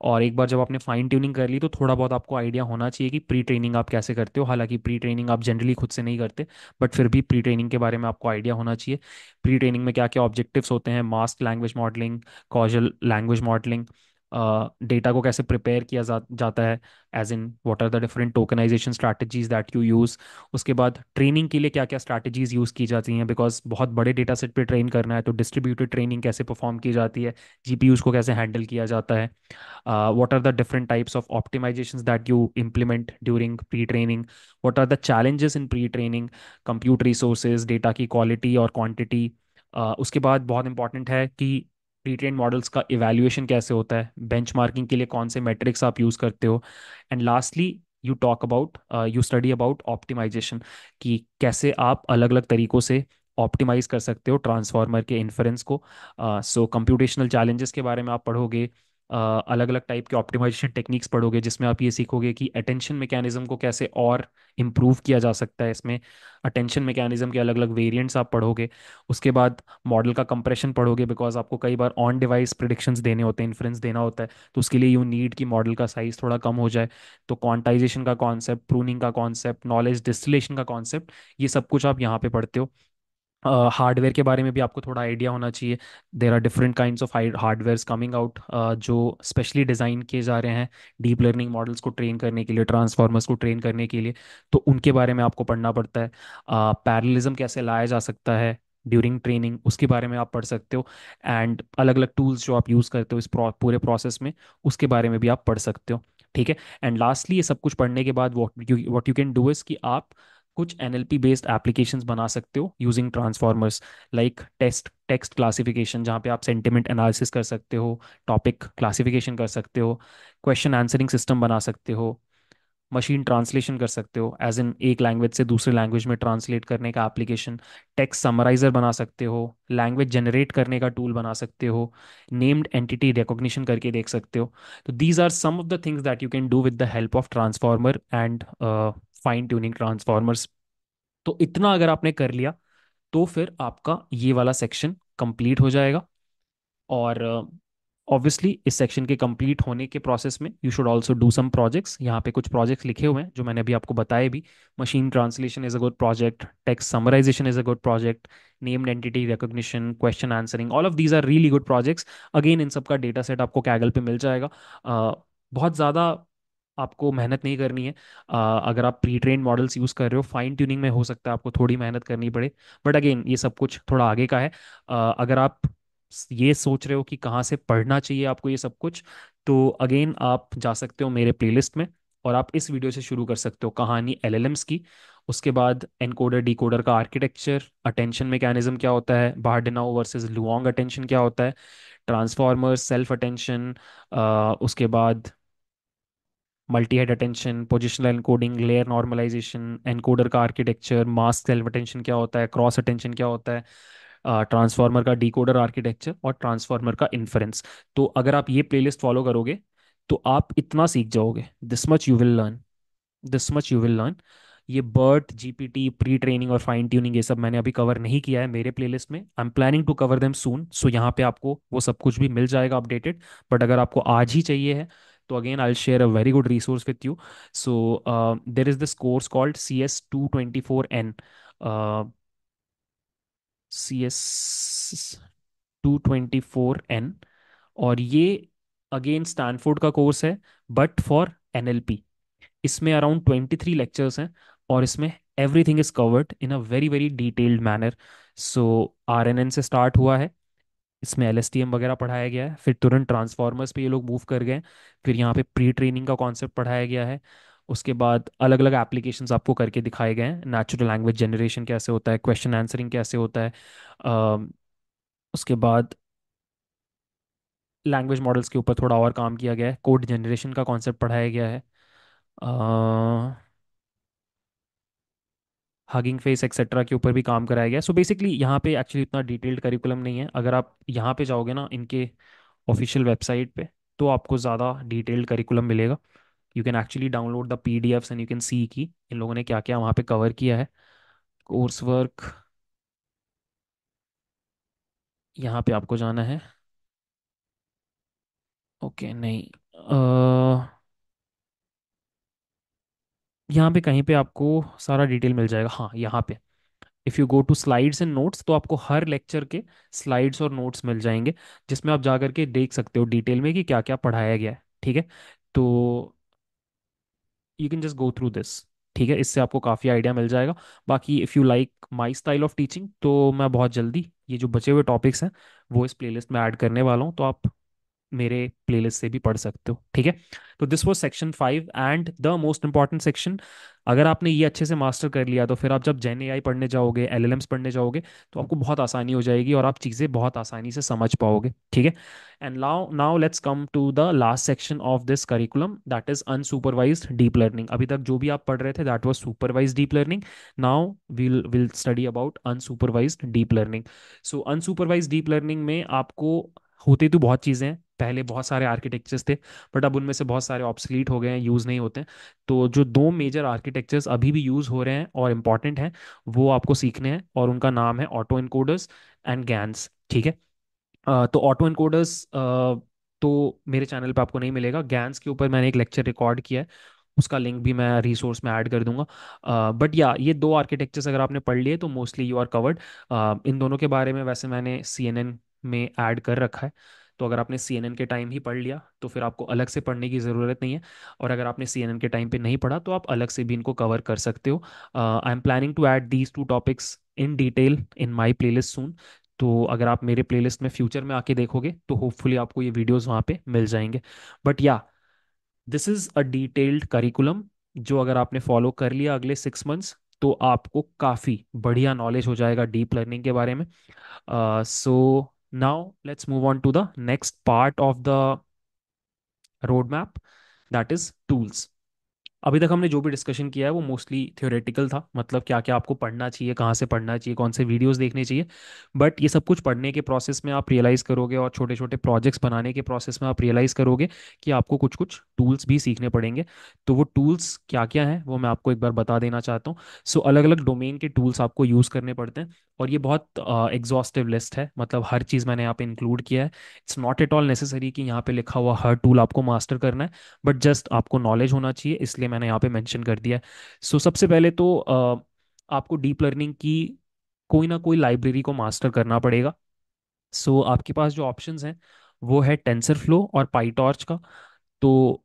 और एक बार जब आपने फाइन ट्यूनिंग कर ली तो थोड़ा बहुत आपको आइडिया होना चाहिए कि प्री ट्रेनिंग आप कैसे करते हो। हालाँकि प्री ट्रेनिंग आप जनरली खुद से नहीं करते बट फिर भी प्री ट्रेनिंग के बारे में आपको आइडिया होना चाहिए। प्री ट्रेनिंग में क्या क्या ऑब्जेक्टिव्स होते हैं? Mask language modelling causal language modelling data को कैसे प्रिपेयर किया जा, जाता है as in what are the different tokenisation strategies that you use उसके बाद ट्रेनिंग के लिए क्या क्या स्ट्रैटेजीज यूज़ की जाती हैं? बिकॉज़ बहुत बड़े डेटा सेट पर ट्रेन करना है तो डिस्ट्रीब्यूटेड ट्रेनिंग कैसे परफॉर्म की जाती है? जीपीयूज़ को कैसे हैंडल किया जाता है? What are the different types of optimisation that you implement during pre training what are the challenges in pre training compute resources data की क्वालिटी और क्वान्टिटी उसके बाद बहुत इंपॉर्टेंट है कि प्री ट्रेन मॉडल्स का इवेल्युएशन कैसे होता है? बेंचमार्किंग के लिए कौन से मेट्रिक्स आप यूज़ करते हो? And lastly you talk about you study about optimisation कि कैसे आप अलग अलग तरीकों से ऑप्टिमाइज कर सकते हो ट्रांसफार्मर के इन्फ्रेंस को। सो कंप्यूटेशनल चैलेंजेस के बारे में आप पढ़ोगे अलग अलग टाइप के ऑप्टिमाइजेशन टेक्निक्स पढ़ोगे, जिसमें आप ये सीखोगे कि अटेंशन मैकेनिज्म को कैसे और इम्प्रूव किया जा सकता है इसमें। अटेंशन मैकेनिज्म के अलग अलग वेरिएंट्स आप पढ़ोगे। उसके बाद मॉडल का कंप्रेशन पढ़ोगे बिकॉज़ आपको कई बार ऑन डिवाइस प्रिडिक्शंस देने होते हैं इन्फ्रेंस देना होता है तो उसके लिए यू नीड कि मॉडल का साइज़ थोड़ा कम हो जाए। तो क्वांटाइजेशन का कॉन्सेप्ट प्रूनिंग का कॉन्सेप्ट नॉलेज डिस्टिलेशन का कॉन्सेप्ट ये सब कुछ आप यहाँ पे पढ़ते हो। हार्डवेयर uh, के बारे में भी आपको थोड़ा आइडिया होना चाहिए। There are different kind of hardware coming out जो स्पेशली डिज़ाइन किए जा रहे हैं डीप लर्निंग मॉडल्स को ट्रेन करने के लिए ट्रांसफॉर्मर्स को ट्रेन करने के लिए। तो उनके बारे में आपको पढ़ना पड़ता है। पैरलिज्म uh, कैसे लाया जा सकता है ड्यूरिंग ट्रेनिंग उसके बारे में आप पढ़ सकते हो। एंड अलग अलग टूल्स जो आप यूज़ करते हो इस पूरे प्रोसेस में उसके बारे में भी आप पढ़ सकते हो। ठीक है? एंड लास्टली ये सब कुछ पढ़ने के बाद what you what you can do is कि आप कुछ एनएलपी बेस्ड एप्लीकेशंस बना सकते हो using transformers like test text classification जहाँ पे आप सेंटिमेंट एनालिसिस कर सकते हो टॉपिक क्लासिफिकेशन कर सकते हो क्वेश्चन आंसरिंग सिस्टम बना सकते हो मशीन ट्रांसलेशन कर सकते हो एज इन एक लैंग्वेज से दूसरे लैंग्वेज में ट्रांसलेट करने का एप्लीकेशन टेक्स्ट समराइजर बना सकते हो लैंग्वेज जनरेट करने का टूल बना सकते हो नेम्ड एंटिटी रिकॉग्निशन करके देख सकते हो। तो these are some of the things that you can do with the help of transformer and fine tuning transformers तो इतना अगर आपने कर लिया तो फिर आपका ये वाला सेक्शन कंप्लीट हो जाएगा। और ऑब्वियसली uh, इस सेक्शन के कंप्लीट होने के प्रोसेस में you should also do some projects यहाँ पे कुछ प्रोजेक्ट्स लिखे हुए हैं जो मैंने अभी आपको बताए भी। Machine translation is a good project text summarisation is a good project named entity recognition question answering all of these are really good projects again इन सबका डेटा सेट आपको कैगल पे मिल जाएगा। Uh, बहुत ज़्यादा आपको मेहनत नहीं करनी है। अगर आप प्री ट्रेन मॉडल्स यूज़ कर रहे हो फाइन ट्यूनिंग में हो सकता है आपको थोड़ी मेहनत करनी पड़े। बट अगेन ये सब कुछ थोड़ा आगे का है। अगर आप ये सोच रहे हो कि कहाँ से पढ़ना चाहिए आपको ये सब कुछ तो अगेन आप जा सकते हो मेरे प्लेलिस्ट में और आप इस वीडियो से शुरू कर सकते हो कहानी एलएलएम्स की। उसके बाद एनकोडर डिकोडर का आर्किटेक्चर अटेंशन मैकेनिज्म क्या होता है बार्डिनाओ वर्सेस लुओंग अटेंशन क्या होता है ट्रांसफॉर्मर सेल्फ अटेंशन उसके बाद multi head attention positional encoding layer normalization encoder का आर्किटेक्चर मास्क सेल्फ अटेंशन क्या होता है क्रॉस अटेंशन क्या होता है ट्रांसफार्मर का डीकोडर आर्किटेक्चर और ट्रांसफार्मर का इन्फ्रेंस तो अगर आप ये प्लेलिस्ट फॉलो करोगे तो आप इतना सीख जाओगे. This much you will learn this much you will learn ये बर्ट जीपीटी प्री ट्रेनिंग और फाइन ट्यूनिंग ये सब मैंने अभी कवर नहीं किया है मेरे प्लेलिस्ट में. I am planning to cover them soon so यहाँ पे आपको वो सब कुछ भी मिल जाएगा अपडेटेड बट अगर आपको आज ही चाहिए है तो again i'll share a very good resource with you. So uh, there is this course called cs224n uh, cs224n और ये अगेन स्टैनफोर्ड का कोर्स है बट फॉर एनएलपी इसमें अराउंड ट्वेंटी थ्री लेक्चर्स हैं और इसमें everything is covered in a very very detailed manner so R N N से स्टार्ट हुआ है इसमें एल एस टी एम वगैरह पढ़ाया गया है। फिर तुरंत ट्रांसफॉर्मर्स पे ये लोग मूव कर गए फिर यहाँ पे प्री ट्रेनिंग का कॉन्सेप्ट पढ़ाया गया है। उसके बाद अलग अलग एप्लीकेशन आपको करके दिखाए गए हैं। नेचुरल लैंग्वेज जनरेशन कैसे होता है? क्वेश्चन आंसरिंग कैसे होता है? उसके बाद लैंग्वेज मॉडल्स के ऊपर थोड़ा और काम किया गया है। कोड जनरेशन का कॉन्सेप्ट पढ़ाया गया है। हगिंग फेस एक्सेट्रा के ऊपर भी काम कराया गया। सो बेसिकली यहाँ पे एक्चुअली इतना डिटेल्ड करिकुलम नहीं है। अगर आप यहाँ पे जाओगे ना इनके ऑफिशियल वेबसाइट पे तो आपको ज़्यादा डिटेल्ड करिकुलम मिलेगा। You can actually download the P D Fs and you can see की इन लोगों ने क्या क्या वहाँ पे कवर किया है। कोर्स वर्क यहाँ पे आपको जाना है। ओके okay, नहीं अ, यहाँ पे कहीं पे आपको सारा डिटेल मिल जाएगा। हाँ यहाँ पे। If you go to slides and notes तो आपको हर लेक्चर के स्लाइड्स और नोट्स मिल जाएँगे, जिसमें आप जा करके देख सकते हो डिटेल में कि क्या क्या पढ़ाया गया है, ठीक है? तो you can just go through this ठीक है? इससे आपको काफ़ी आइडिया मिल जाएगा। बाकी if you like my style of teaching तो मैं बहुत जल्दी ये जो बचे हुए टॉपिक्स हैं, वो इस प्लेलिस्ट में ऐड करने वाला हूँ। तो आप मेरे प्लेलिस्ट से भी पढ़ सकते हो, ठीक है? तो this was section five and the most important section अगर आपने ये अच्छे से मास्टर कर लिया तो फिर आप जब जेन एआई पढ़ने जाओगे एलएलएम्स पढ़ने जाओगे तो आपको बहुत आसानी हो जाएगी और आप चीज़ें बहुत आसानी से समझ पाओगे, ठीक है? And now now let's come to the last section of this curriculum that is unsupervised deep learning अभी तक जो भी आप पढ़ रहे थे that was supervised deep learning now we'll will study about unsupervised deep learning so unsupervised deep learning में आपको होते तो बहुत चीज़ें हैं पहले बहुत सारे आर्किटेक्चर्स थे बट अब उनमें से बहुत सारे ऑब्सलीट हो गए हैं यूज़ नहीं होते हैं। तो जो दो मेजर आर्किटेक्चर्स अभी भी यूज़ हो रहे हैं और इंपॉर्टेंट हैं वो आपको सीखने हैं और उनका नाम है ऑटो इनकोडर्स एंड गैन्स ठीक है? तो ऑटो इनकोडर्स तो मेरे चैनल पे आपको नहीं मिलेगा। गैन्स के ऊपर मैंने एक लेक्चर रिकॉर्ड किया है उसका लिंक भी मैं रिसोर्स में ऐड कर दूँगा। बट uh, या yeah, ये दो आर्किटेक्चर्स अगर आपने पढ़ लिए तो mostly you are covered in दोनों के बारे में वैसे मैंने सी एन एन में ऐड कर रखा है। तो अगर आपने एन के टाइम ही पढ़ लिया तो फिर आपको अलग से पढ़ने की ज़रूरत नहीं है। और अगर आपने एन के टाइम पे नहीं पढ़ा तो आप अलग से भी इनको कवर कर सकते हो। I am planning to add these two topics in detail in my playlist soon तो अगर आप मेरे प्लेलिस्ट में फ्यूचर में आके देखोगे तो होपफुली आपको ये वीडियोस वहाँ पे मिल जाएँगे। But yeah this is a detailed curriculum जो अगर आपने फॉलो कर लिया अगले सिक्स मंथ्स तो आपको काफ़ी बढ़िया नॉलेज हो जाएगा डीप लर्निंग के बारे में। So now Now let's move on to the next part of the roadmap that is tools. अभी तक हमने जो भी डिस्कशन किया है वो मोस्टली थ्योरेटिकल था। मतलब क्या क्या आपको पढ़ना चाहिए कहाँ से पढ़ना चाहिए कौन से वीडियोस देखने चाहिए। बट ये सब कुछ पढ़ने के प्रोसेस में आप रियलाइज़ करोगे और छोटे छोटे प्रोजेक्ट्स बनाने के प्रोसेस में आप रियलाइज़ करोगे कि आपको कुछ कुछ टूल्स भी सीखने पड़ेंगे। तो वो टूल्स क्या क्या हैं वो मैं आपको एक बार बता देना चाहता हूँ। सो अलग अलग डोमेन के टूल्स आपको यूज़ करने पड़ते हैं और ये बहुत एग्जॉस्टिव uh, लिस्ट है। मतलब हर चीज़ मैंने यहाँ पे इंक्लूड किया है। It's not at all necessary कि यहाँ पे लिखा हुआ हर टूल आपको मास्टर करना है बट जस्ट आपको नॉलेज होना चाहिए इसलिए मैंने यहाँ पे मेंशन कर दिया सो सबसे पहले तो आपको डीप लर्निंग की कोई ना कोई लाइब्रेरी को मास्टर करना पड़ेगा। सो so, आपके पास जो ऑप्शंस हैं वो है टेंसर फ्लो और पाईटॉर्च का। तो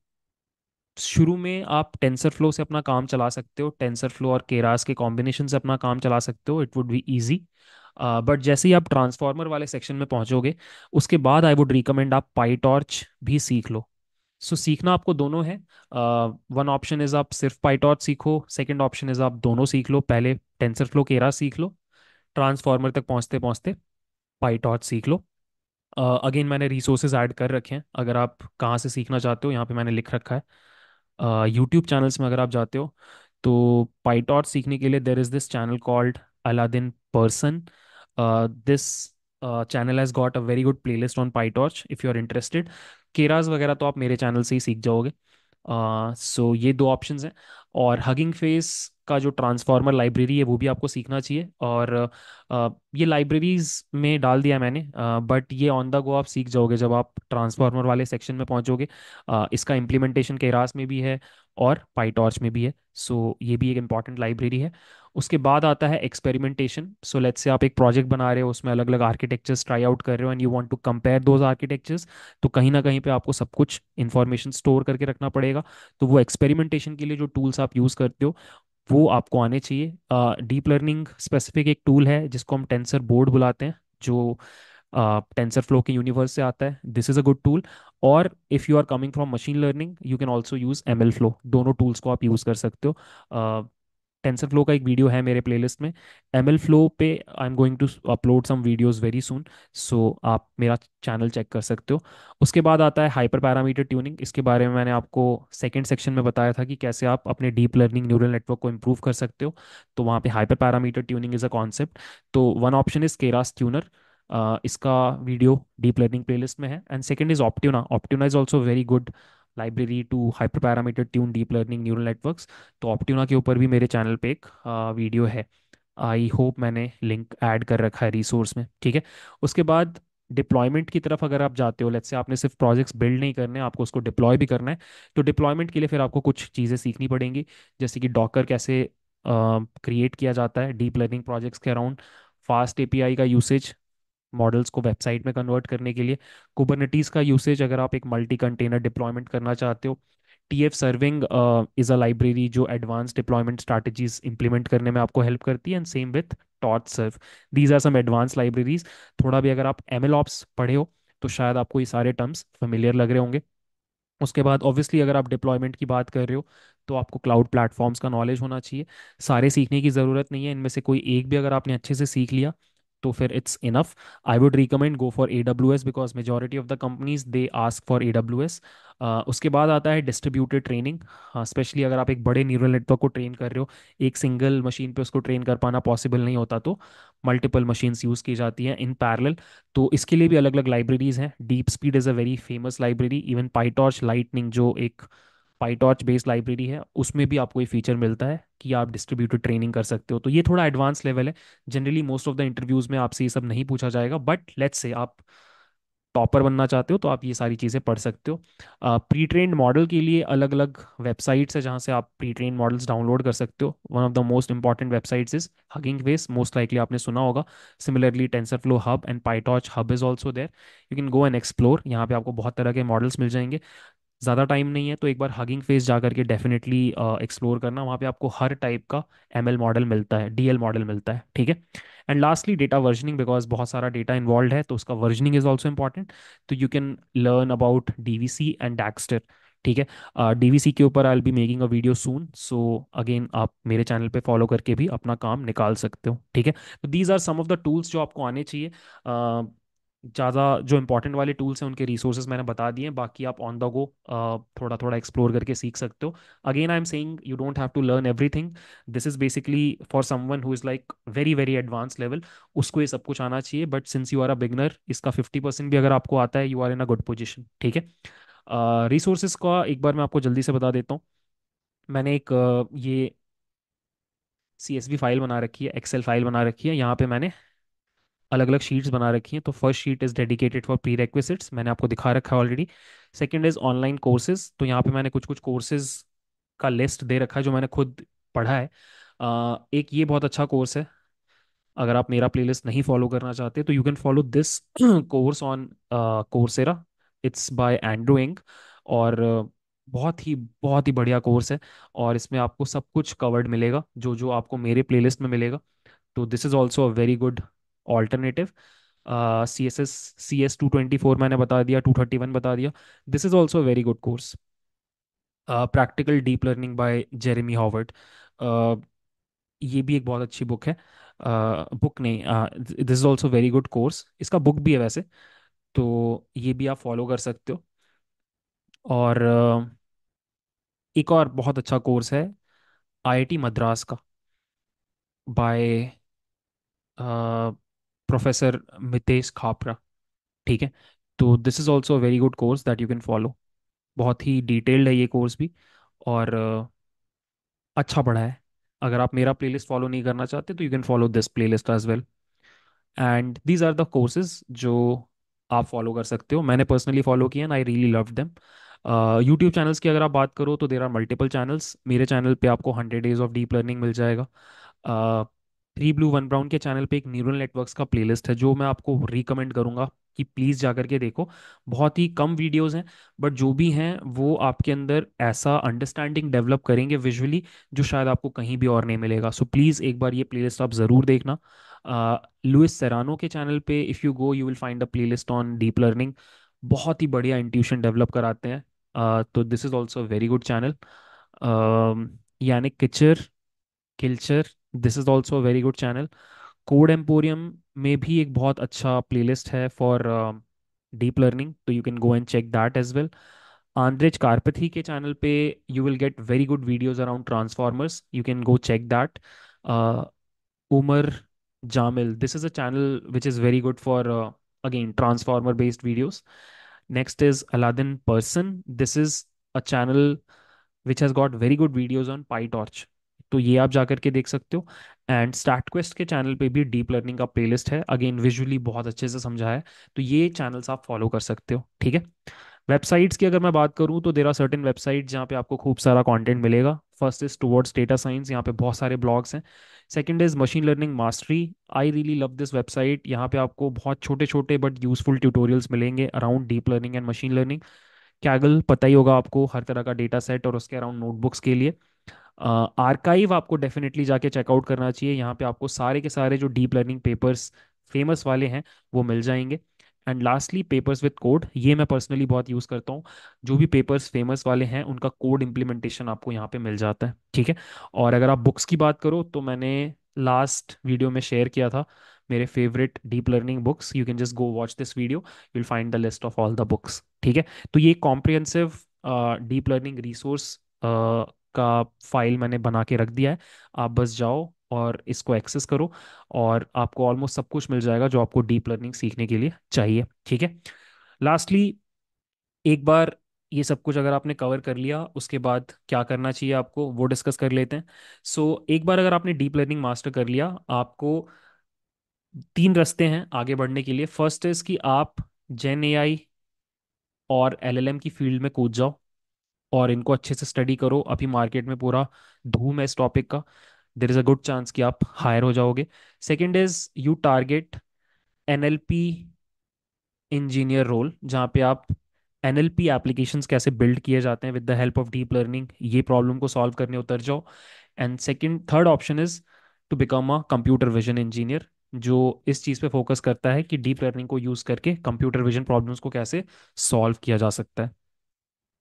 शुरू में आप टेंसर फ्लो से अपना काम चला सकते हो टेंसर फ्लो और केरास के कॉम्बिनेशन से अपना काम चला सकते हो it would be easy but जैसे ही आप ट्रांसफॉर्मर वाले सेक्शन में पहुंचोगे उसके बाद आई वुड रिकमेंड आप पाईटॉर्च भी सीख लो। सो so, सीखना आपको दोनों है। वन ऑप्शन इज़ आप सिर्फ़ पाइटॉट सीखो सेकंड ऑप्शन इज़ आप दोनों सीख लो। पहले टेंसर फ्लो केरा सीख लो। ट्रांसफॉर्मर तक पहुँचते पहुँचते पाइटॉट सीख लो। अगेन uh, मैंने रिसोर्सेज ऐड कर रखे हैं। अगर आप कहाँ से सीखना चाहते हो यहाँ पे मैंने लिख रखा है। यूट्यूब uh, चैनल्स में अगर आप जाते हो तो पाइटॉट सीखने के लिए there is this channel called Aladdin Persson this channel has got a very good playlist on PyTorch if you are interested Keras वगैरह तो आप मेरे चैनल से ही सीख जाओगे। सो ये दो ऑप्शंस हैं। और हगिंग फेस का जो ट्रांसफॉर्मर लाइब्रेरी है वो भी आपको सीखना चाहिए। और अ, ये लाइब्रेरीज में डाल दिया मैंने। बट ये ऑन द गो आप सीख जाओगे जब आप ट्रांसफॉर्मर वाले सेक्शन में पहुंचोगे। अ, इसका इम्प्लीमेंटेशन केरास में भी है। और पाइटॉर्च में भी है सो so, ये भी एक इंपॉर्टेंट लाइब्रेरी है। उसके बाद आता है एक्सपेरिमेंटेशन सो लेट्स से आप एक प्रोजेक्ट बना रहे हो उसमें अलग अलग आर्किटेक्चर्स ट्राई आउट कर रहे हो and you want to compare those architectures तो कहीं ना कहीं पे आपको सब कुछ इंफॉर्मेशन स्टोर करके रखना पड़ेगा। तो वो एक्सपेरिमेंटेशन के लिए जो टूल्स आप यूज़ करते हो वो आपको आने चाहिए। डीप लर्निंग स्पेसिफिक एक टूल है जिसको हम टेंसर बोर्ड बुलाते हैं जो टेंसर फ्लो के यूनिवर्स से आता है। This is a good tool और if you are coming from machine learning you can also use M L flow दोनों टूल्स को आप यूज़ कर सकते हो। टेंसर फ्लो का एक वीडियो है मेरे प्लेलिस्ट में। एम एल फ्लो पे I am going to upload some videos very soon so आप मेरा चैनल चेक कर सकते हो। उसके बाद आता है हाइपर पैरामीटर ट्यूनिंग इसके बारे में मैंने आपको सेकेंड सेक्शन में बताया था कि कैसे आप अपने डीप लर्निंग न्यूरल नेटवर्क को इम्प्रूव कर सकते हो। तो वहाँ पे hyper parameter tuning is a concept तो one option is Keras tuner इसका वीडियो डीप लर्निंग प्लेलिस्ट में है। And second is Optuna Optuna is also very good library to hyper parameter tune deep learning neural networks तो ऑप्ट्यूना के ऊपर भी मेरे चैनल पे एक वीडियो है। आई होप मैंने लिंक ऐड कर रखा है रिसोर्स में। ठीक है? उसके बाद डिप्लॉयमेंट की तरफ़ अगर आप जाते हो लेट्स से आपने सिर्फ़ प्रोजेक्ट्स बिल्ड नहीं करने आपको उसको डिप्लॉय भी करना है तो डिप्लॉयमेंट के लिए फिर आपको कुछ चीज़ें सीखनी पड़ेंगी। जैसे कि डॉकर कैसे क्रिएट किया जाता है डीप लर्निंग प्रोजेक्ट्स के अराउंड फास्ट एपीआई का यूसेज मॉडल्स को वेबसाइट में कन्वर्ट करने के लिए। कुबरनेटीज का यूसेज अगर आप एक मल्टी कंटेनर डिप्लॉयमेंट करना चाहते हो T F serving is a library जो एडवांस डिप्लॉयमेंट स्ट्रैटेजीज इंप्लीमेंट करने में आपको हेल्प करती है and same with torch serve these are some advanced libraries थोड़ा भी अगर आप एम एल ऑप्स पढ़े हो तो शायद आपको ये सारे टर्म्स फेमिलियर लग रहे होंगे। उसके बाद ऑब्वियसली अगर आप डिप्लॉयमेंट की बात कर रहे हो तो आपको क्लाउड प्लेटफॉर्म्स का नॉलेज होना चाहिए। सारे सीखने की ज़रूरत नहीं है, इनमें से कोई एक भी अगर आपने अच्छे से सीख लिया तो फिर it's enough I would recommend go for A W S because majority of the companies they ask for A W S उसके बाद आता है डिस्ट्रीब्यूटेड ट्रेनिंग स्पेशली अगर आप एक बड़े न्यूरल नेटवर्क को ट्रेन कर रहे हो, एक सिंगल मशीन पे उसको ट्रेन कर पाना पॉसिबल नहीं होता तो मल्टीपल मशीन्स यूज़ की जाती हैं इन पैरल तो इसके लिए भी अलग अलग लाइब्रेरीज हैं. DeepSpeed is a very famous library even PyTorch lightning जो एक पाईटॉर्च बेस्ड लाइब्रेरी है, उसमें भी आपको ये फीचर मिलता है कि आप डिस्ट्रीब्यूटेड ट्रेनिंग कर सकते हो। तो ये थोड़ा एडवांस लेवल है। Generally most of the interviews में आपसे ये सब नहीं पूछा जाएगा बट लेट्स से आप टॉपर बनना चाहते हो तो आप ये सारी चीज़ें पढ़ सकते हो। प्री ट्रेंड मॉडल के लिए अलग अलग वेबसाइट्स है जहाँ से आप प्री ट्रेंड मॉडल्स डाउनलोड कर सकते हो। One of the most important websites is Hugging Face most likely आपने सुना होगा। Similarly TensorFlow hub and PyTorch hub is also there you can go and explore यहाँ पे आपको बहुत तरह के मॉडल्स मिल जाएँगे। ज़्यादा टाइम नहीं है तो एक बार हगिंग फेस जा करके डेफिनेटली एक्सप्लोर करना। वहाँ पे आपको हर टाइप का एम एल मॉडल मिलता है डी एल मॉडल मिलता है ठीक है? And lastly data versioning because बहुत सारा डेटा इन्वॉल्व है तो उसका वर्जनिंग इज़ ऑल्सो इंपॉर्टेंट तो you can learn about D V C and Dagster ठीक है? डी वी सी के ऊपर I'll be making a video soon so again आप मेरे चैनल पे फॉलो करके भी अपना काम निकाल सकते हो ठीक है? तो these are some of the tools जो आपको आने चाहिए। uh, ज़्यादा जो इंपॉर्टेंट वाले टूल्स हैं उनके रिसोर्सेज मैंने बता दिए हैं बाकी आप ऑन द गो थोड़ा थोड़ा एक्सप्लोर करके सीख सकते हो। Again I am saying you don't have to learn everything this is basically for someone who is like very very advanced level उसको ये सब कुछ आना चाहिए but since you are a beginner इसका फिफ्टी परसेंट भी अगर आपको आता है you are in a good position ठीक है? रिसोर्सेज uh, का एक बार मैं आपको जल्दी से बता देता हूँ। मैंने एक uh, ये सी एस फ़ाइल बना रखी है एक्सेल फ़ाइल बना रखी है यहाँ पे मैंने अलग अलग शीट्स बना रखी हैं। तो first sheet is dedicated for prerequisites मैंने आपको दिखा रखा है already second is online courses तो यहाँ पे मैंने कुछ कुछ कोर्सेज का लिस्ट दे रखा है जो मैंने खुद पढ़ा है। एक ये बहुत अच्छा कोर्स है। अगर आप मेरा प्लेलिस्ट नहीं फॉलो करना चाहते तो you can follow this course on Coursera it's by Andrew Ng और बहुत ही बहुत ही बढ़िया कोर्स है और इसमें आपको सब कुछ कवर्ड मिलेगा जो जो आपको मेरे प्लेलिस्ट में मिलेगा। तो this is also a very good alternative C S S C S two twenty four मैंने बता दिया टू थर्टी वन बता दिया। This is also very good course practical deep learning by Jeremy Howard ये भी एक बहुत अच्छी बुक है। बुक नहीं this is also very good course इसका बुक भी है वैसे तो ये भी आप फॉलो कर सकते हो। और uh, एक और बहुत अच्छा कोर्स है आईआईटी मद्रास का बाय प्रोफेसर मितेश खापरा ठीक है? तो this is also very good course that you can follow बहुत ही डिटेल्ड है ये कोर्स भी और अ, अच्छा पढ़ा है। अगर आप मेरा प्लेलिस्ट फॉलो नहीं करना चाहते तो you can follow this playlist as well and these are the courses जो आप फॉलो कर सकते हो। मैंने पर्सनली फॉलो किया and I really love them YouTube channels की अगर आप बात करो तो देर आर मल्टीपल चैनल्स मेरे चैनल पे आपको hundred days of deep learning मिल जाएगा। थ्री ब्लू वन ब्राउन के चैनल पे एक न्यूरल नेटवर्क्स का प्लेलिस्ट है जो मैं आपको रिकमेंड करूँगा कि प्लीज़ जा करके देखो। बहुत ही कम वीडियोस हैं बट जो भी हैं वो आपके अंदर ऐसा अंडरस्टैंडिंग डेवलप करेंगे विजुअली जो शायद आपको कहीं भी और नहीं मिलेगा। सो so, प्लीज़ एक बार ये प्लेलिस्ट आप ज़रूर देखना। लुइस सेरानो के चैनल पे if you go you will find a playlist on deep learning बहुत ही बढ़िया इंट्यूशन डेवलप कराते हैं। uh, तो this is also very good channel Yannic Kilcher Kilcher this is also very good channel code emporium में भी एक बहुत अच्छा प्लेलिस्ट है for deep learning so you can go and check that as well Andrej Karpathy के चैनल पे you will get very good videos around transformers you can go check that Umar jamil this is a channel which is very good for uh, again transformer based videos next is aladdin person this is a channel which has got very good videos on pytorch तो ये आप जाकर के देख सकते हो। एंड स्टार्ट क्वेस्ट के चैनल पे भी डीप लर्निंग का प्लेलिस्ट है। अगेन, विजुअली बहुत अच्छे से समझा है। तो ये चैनल्स आप फॉलो कर सकते हो, ठीक है? वेबसाइट्स की अगर मैं बात करूँ तो देर आर सर्टेन वेबसाइट जहाँ पे आपको खूब सारा कंटेंट मिलेगा। First is towards data science यहाँ पे बहुत सारे ब्लॉग्स हैं। Second is machine learning mastery I really love this website यहाँ पे आपको बहुत छोटे छोटे बट यूजफुल ट्यूटोरियल्स मिलेंगे around deep learning and machine learning Kaggle पता ही होगा आपको हर तरह का डेटा सेट और उसके अराउंड नोटबुक्स के लिए। आर्काइव आपको डेफिनेटली जाके चेकआउट करना चाहिए। यहाँ पे आपको सारे के सारे जो डीप लर्निंग पेपर्स फ़ेमस वाले हैं, वो मिल जाएँगे। And lastly papers with code ये मैं पर्सनली बहुत यूज़ करता हूँ। जो भी पेपर्स फ़ेमस वाले हैं, उनका कोड इम्प्लीमेंटेशन आपको यहाँ पे मिल जाता है, ठीक है? और अगर आप बुक्स की बात करो तो मैंने लास्ट वीडियो में शेयर किया था, मेरे favourite deep learning books you can just go watch this video you will find the list of all the books ठीक है? तो ये कॉम्प्रिहेंसिव डीप लर्निंग रिसोर्स का फ़ाइल मैंने बना के रख दिया है। आप बस जाओ और इसको एक्सेस करो और आपको ऑलमोस्ट सब कुछ मिल जाएगा जो आपको डीप लर्निंग सीखने के लिए चाहिए ठीक है? लास्टली एक बार ये सब कुछ अगर आपने कवर कर लिया उसके बाद क्या करना चाहिए आपको वो डिस्कस कर लेते हैं। सो so, एक बार अगर आपने डीप लर्निंग मास्टर कर लिया आपको तीन रास्ते हैं आगे बढ़ने के लिए। फ़र्स्ट इज़ कि आप जेन एआई और एलएलएम की फ़ील्ड में कूद जाओ। और इनको अच्छे से स्टडी करो। अभी मार्केट में पूरा धूम है इस टॉपिक का। There is a good chance कि आप हायर हो जाओगे। Second is you target NLP engineer role जहाँ पे आप एन एल पी एप्लीकेशन कैसे बिल्ड किए जाते हैं with the help of deep learning ये प्रॉब्लम को सॉल्व करने उतर जाओ। And second third option is to become a computer vision engineer जो इस चीज़ पे फोकस करता है कि डीप लर्निंग को यूज़ करके कंप्यूटर विजन प्रॉब्लम्स को कैसे सॉल्व किया जा सकता है।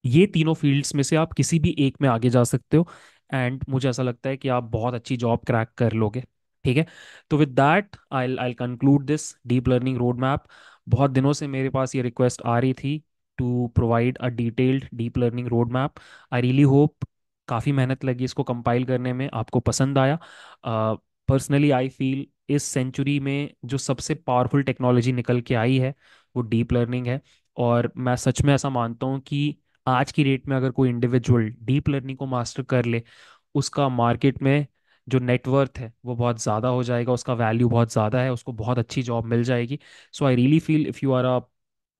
ये तीनों फील्ड्स में से आप किसी भी एक में आगे जा सकते हो एंड मुझे ऐसा लगता है कि आप बहुत अच्छी जॉब क्रैक कर लोगे, ठीक है? तो with that I I conclude this deep learning roadmap बहुत दिनों से मेरे पास ये रिक्वेस्ट आ रही थी to provide a detailed deep learning roadmap I really hope काफ़ी मेहनत लगी इसको कंपाइल करने में, आपको पसंद आया। पर्सनली आई फील इस सेंचुरी में जो सबसे पावरफुल टेक्नोलॉजी निकल के आई है, वो डीप लर्निंग है। और मैं सच में ऐसा मानता हूँ कि आज की डेट में अगर कोई इंडिविजुअल डीप लर्निंग को मास्टर कर ले, उसका मार्केट में जो नेटवर्थ है, वो बहुत ज़्यादा हो जाएगा, उसका वैल्यू बहुत ज़्यादा है, उसको बहुत अच्छी जॉब मिल जाएगी। So I really feel if you are a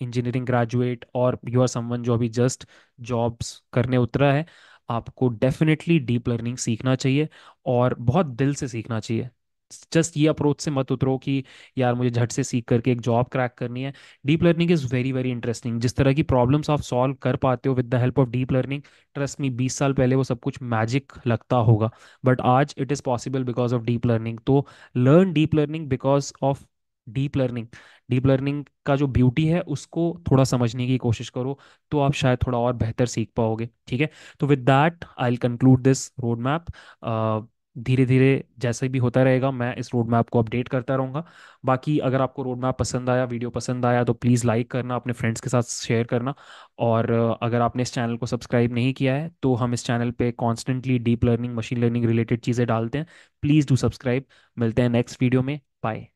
engineering graduate और यू आर समवन जो अभी जस्ट जॉब्स करने उतरा है, आपको डेफिनेटली डीप लर्निंग सीखना चाहिए और बहुत दिल से सीखना चाहिए। जस्ट ये अप्रोच से मत उतरो कि यार मुझे झट से सीख करके एक जॉब क्रैक करनी है। Deep learning is very very interesting. जिस तरह की प्रॉब्लम्स आप सॉल्व कर पाते हो with the help of deep learning, trust me, बीस साल पहले वो सब कुछ मैजिक लगता होगा। बट आज it is possible because of deep learning. तो learn deep learning because of deep learning. Deep learning का जो ब्यूटी है उसको थोड़ा समझने की कोशिश करो तो आप शायद थोड़ा और बेहतर सीख पाओगे। ठीक है? तो with that I conclude this road map. धीरे धीरे जैसे भी होता रहेगा, मैं इस रोड मैप को अपडेट करता रहूँगा। बाकी अगर आपको रोड मैप पसंद आया वीडियो पसंद आया तो प्लीज़ लाइक करना, अपने फ्रेंड्स के साथ शेयर करना। और अगर आपने इस चैनल को सब्सक्राइब नहीं किया है तो हम इस चैनल पे constantly deep learning machine learning related चीज़ें डालते हैं। प्लीज़ डू सब्सक्राइब मिलते हैं नेक्स्ट वीडियो में। बाय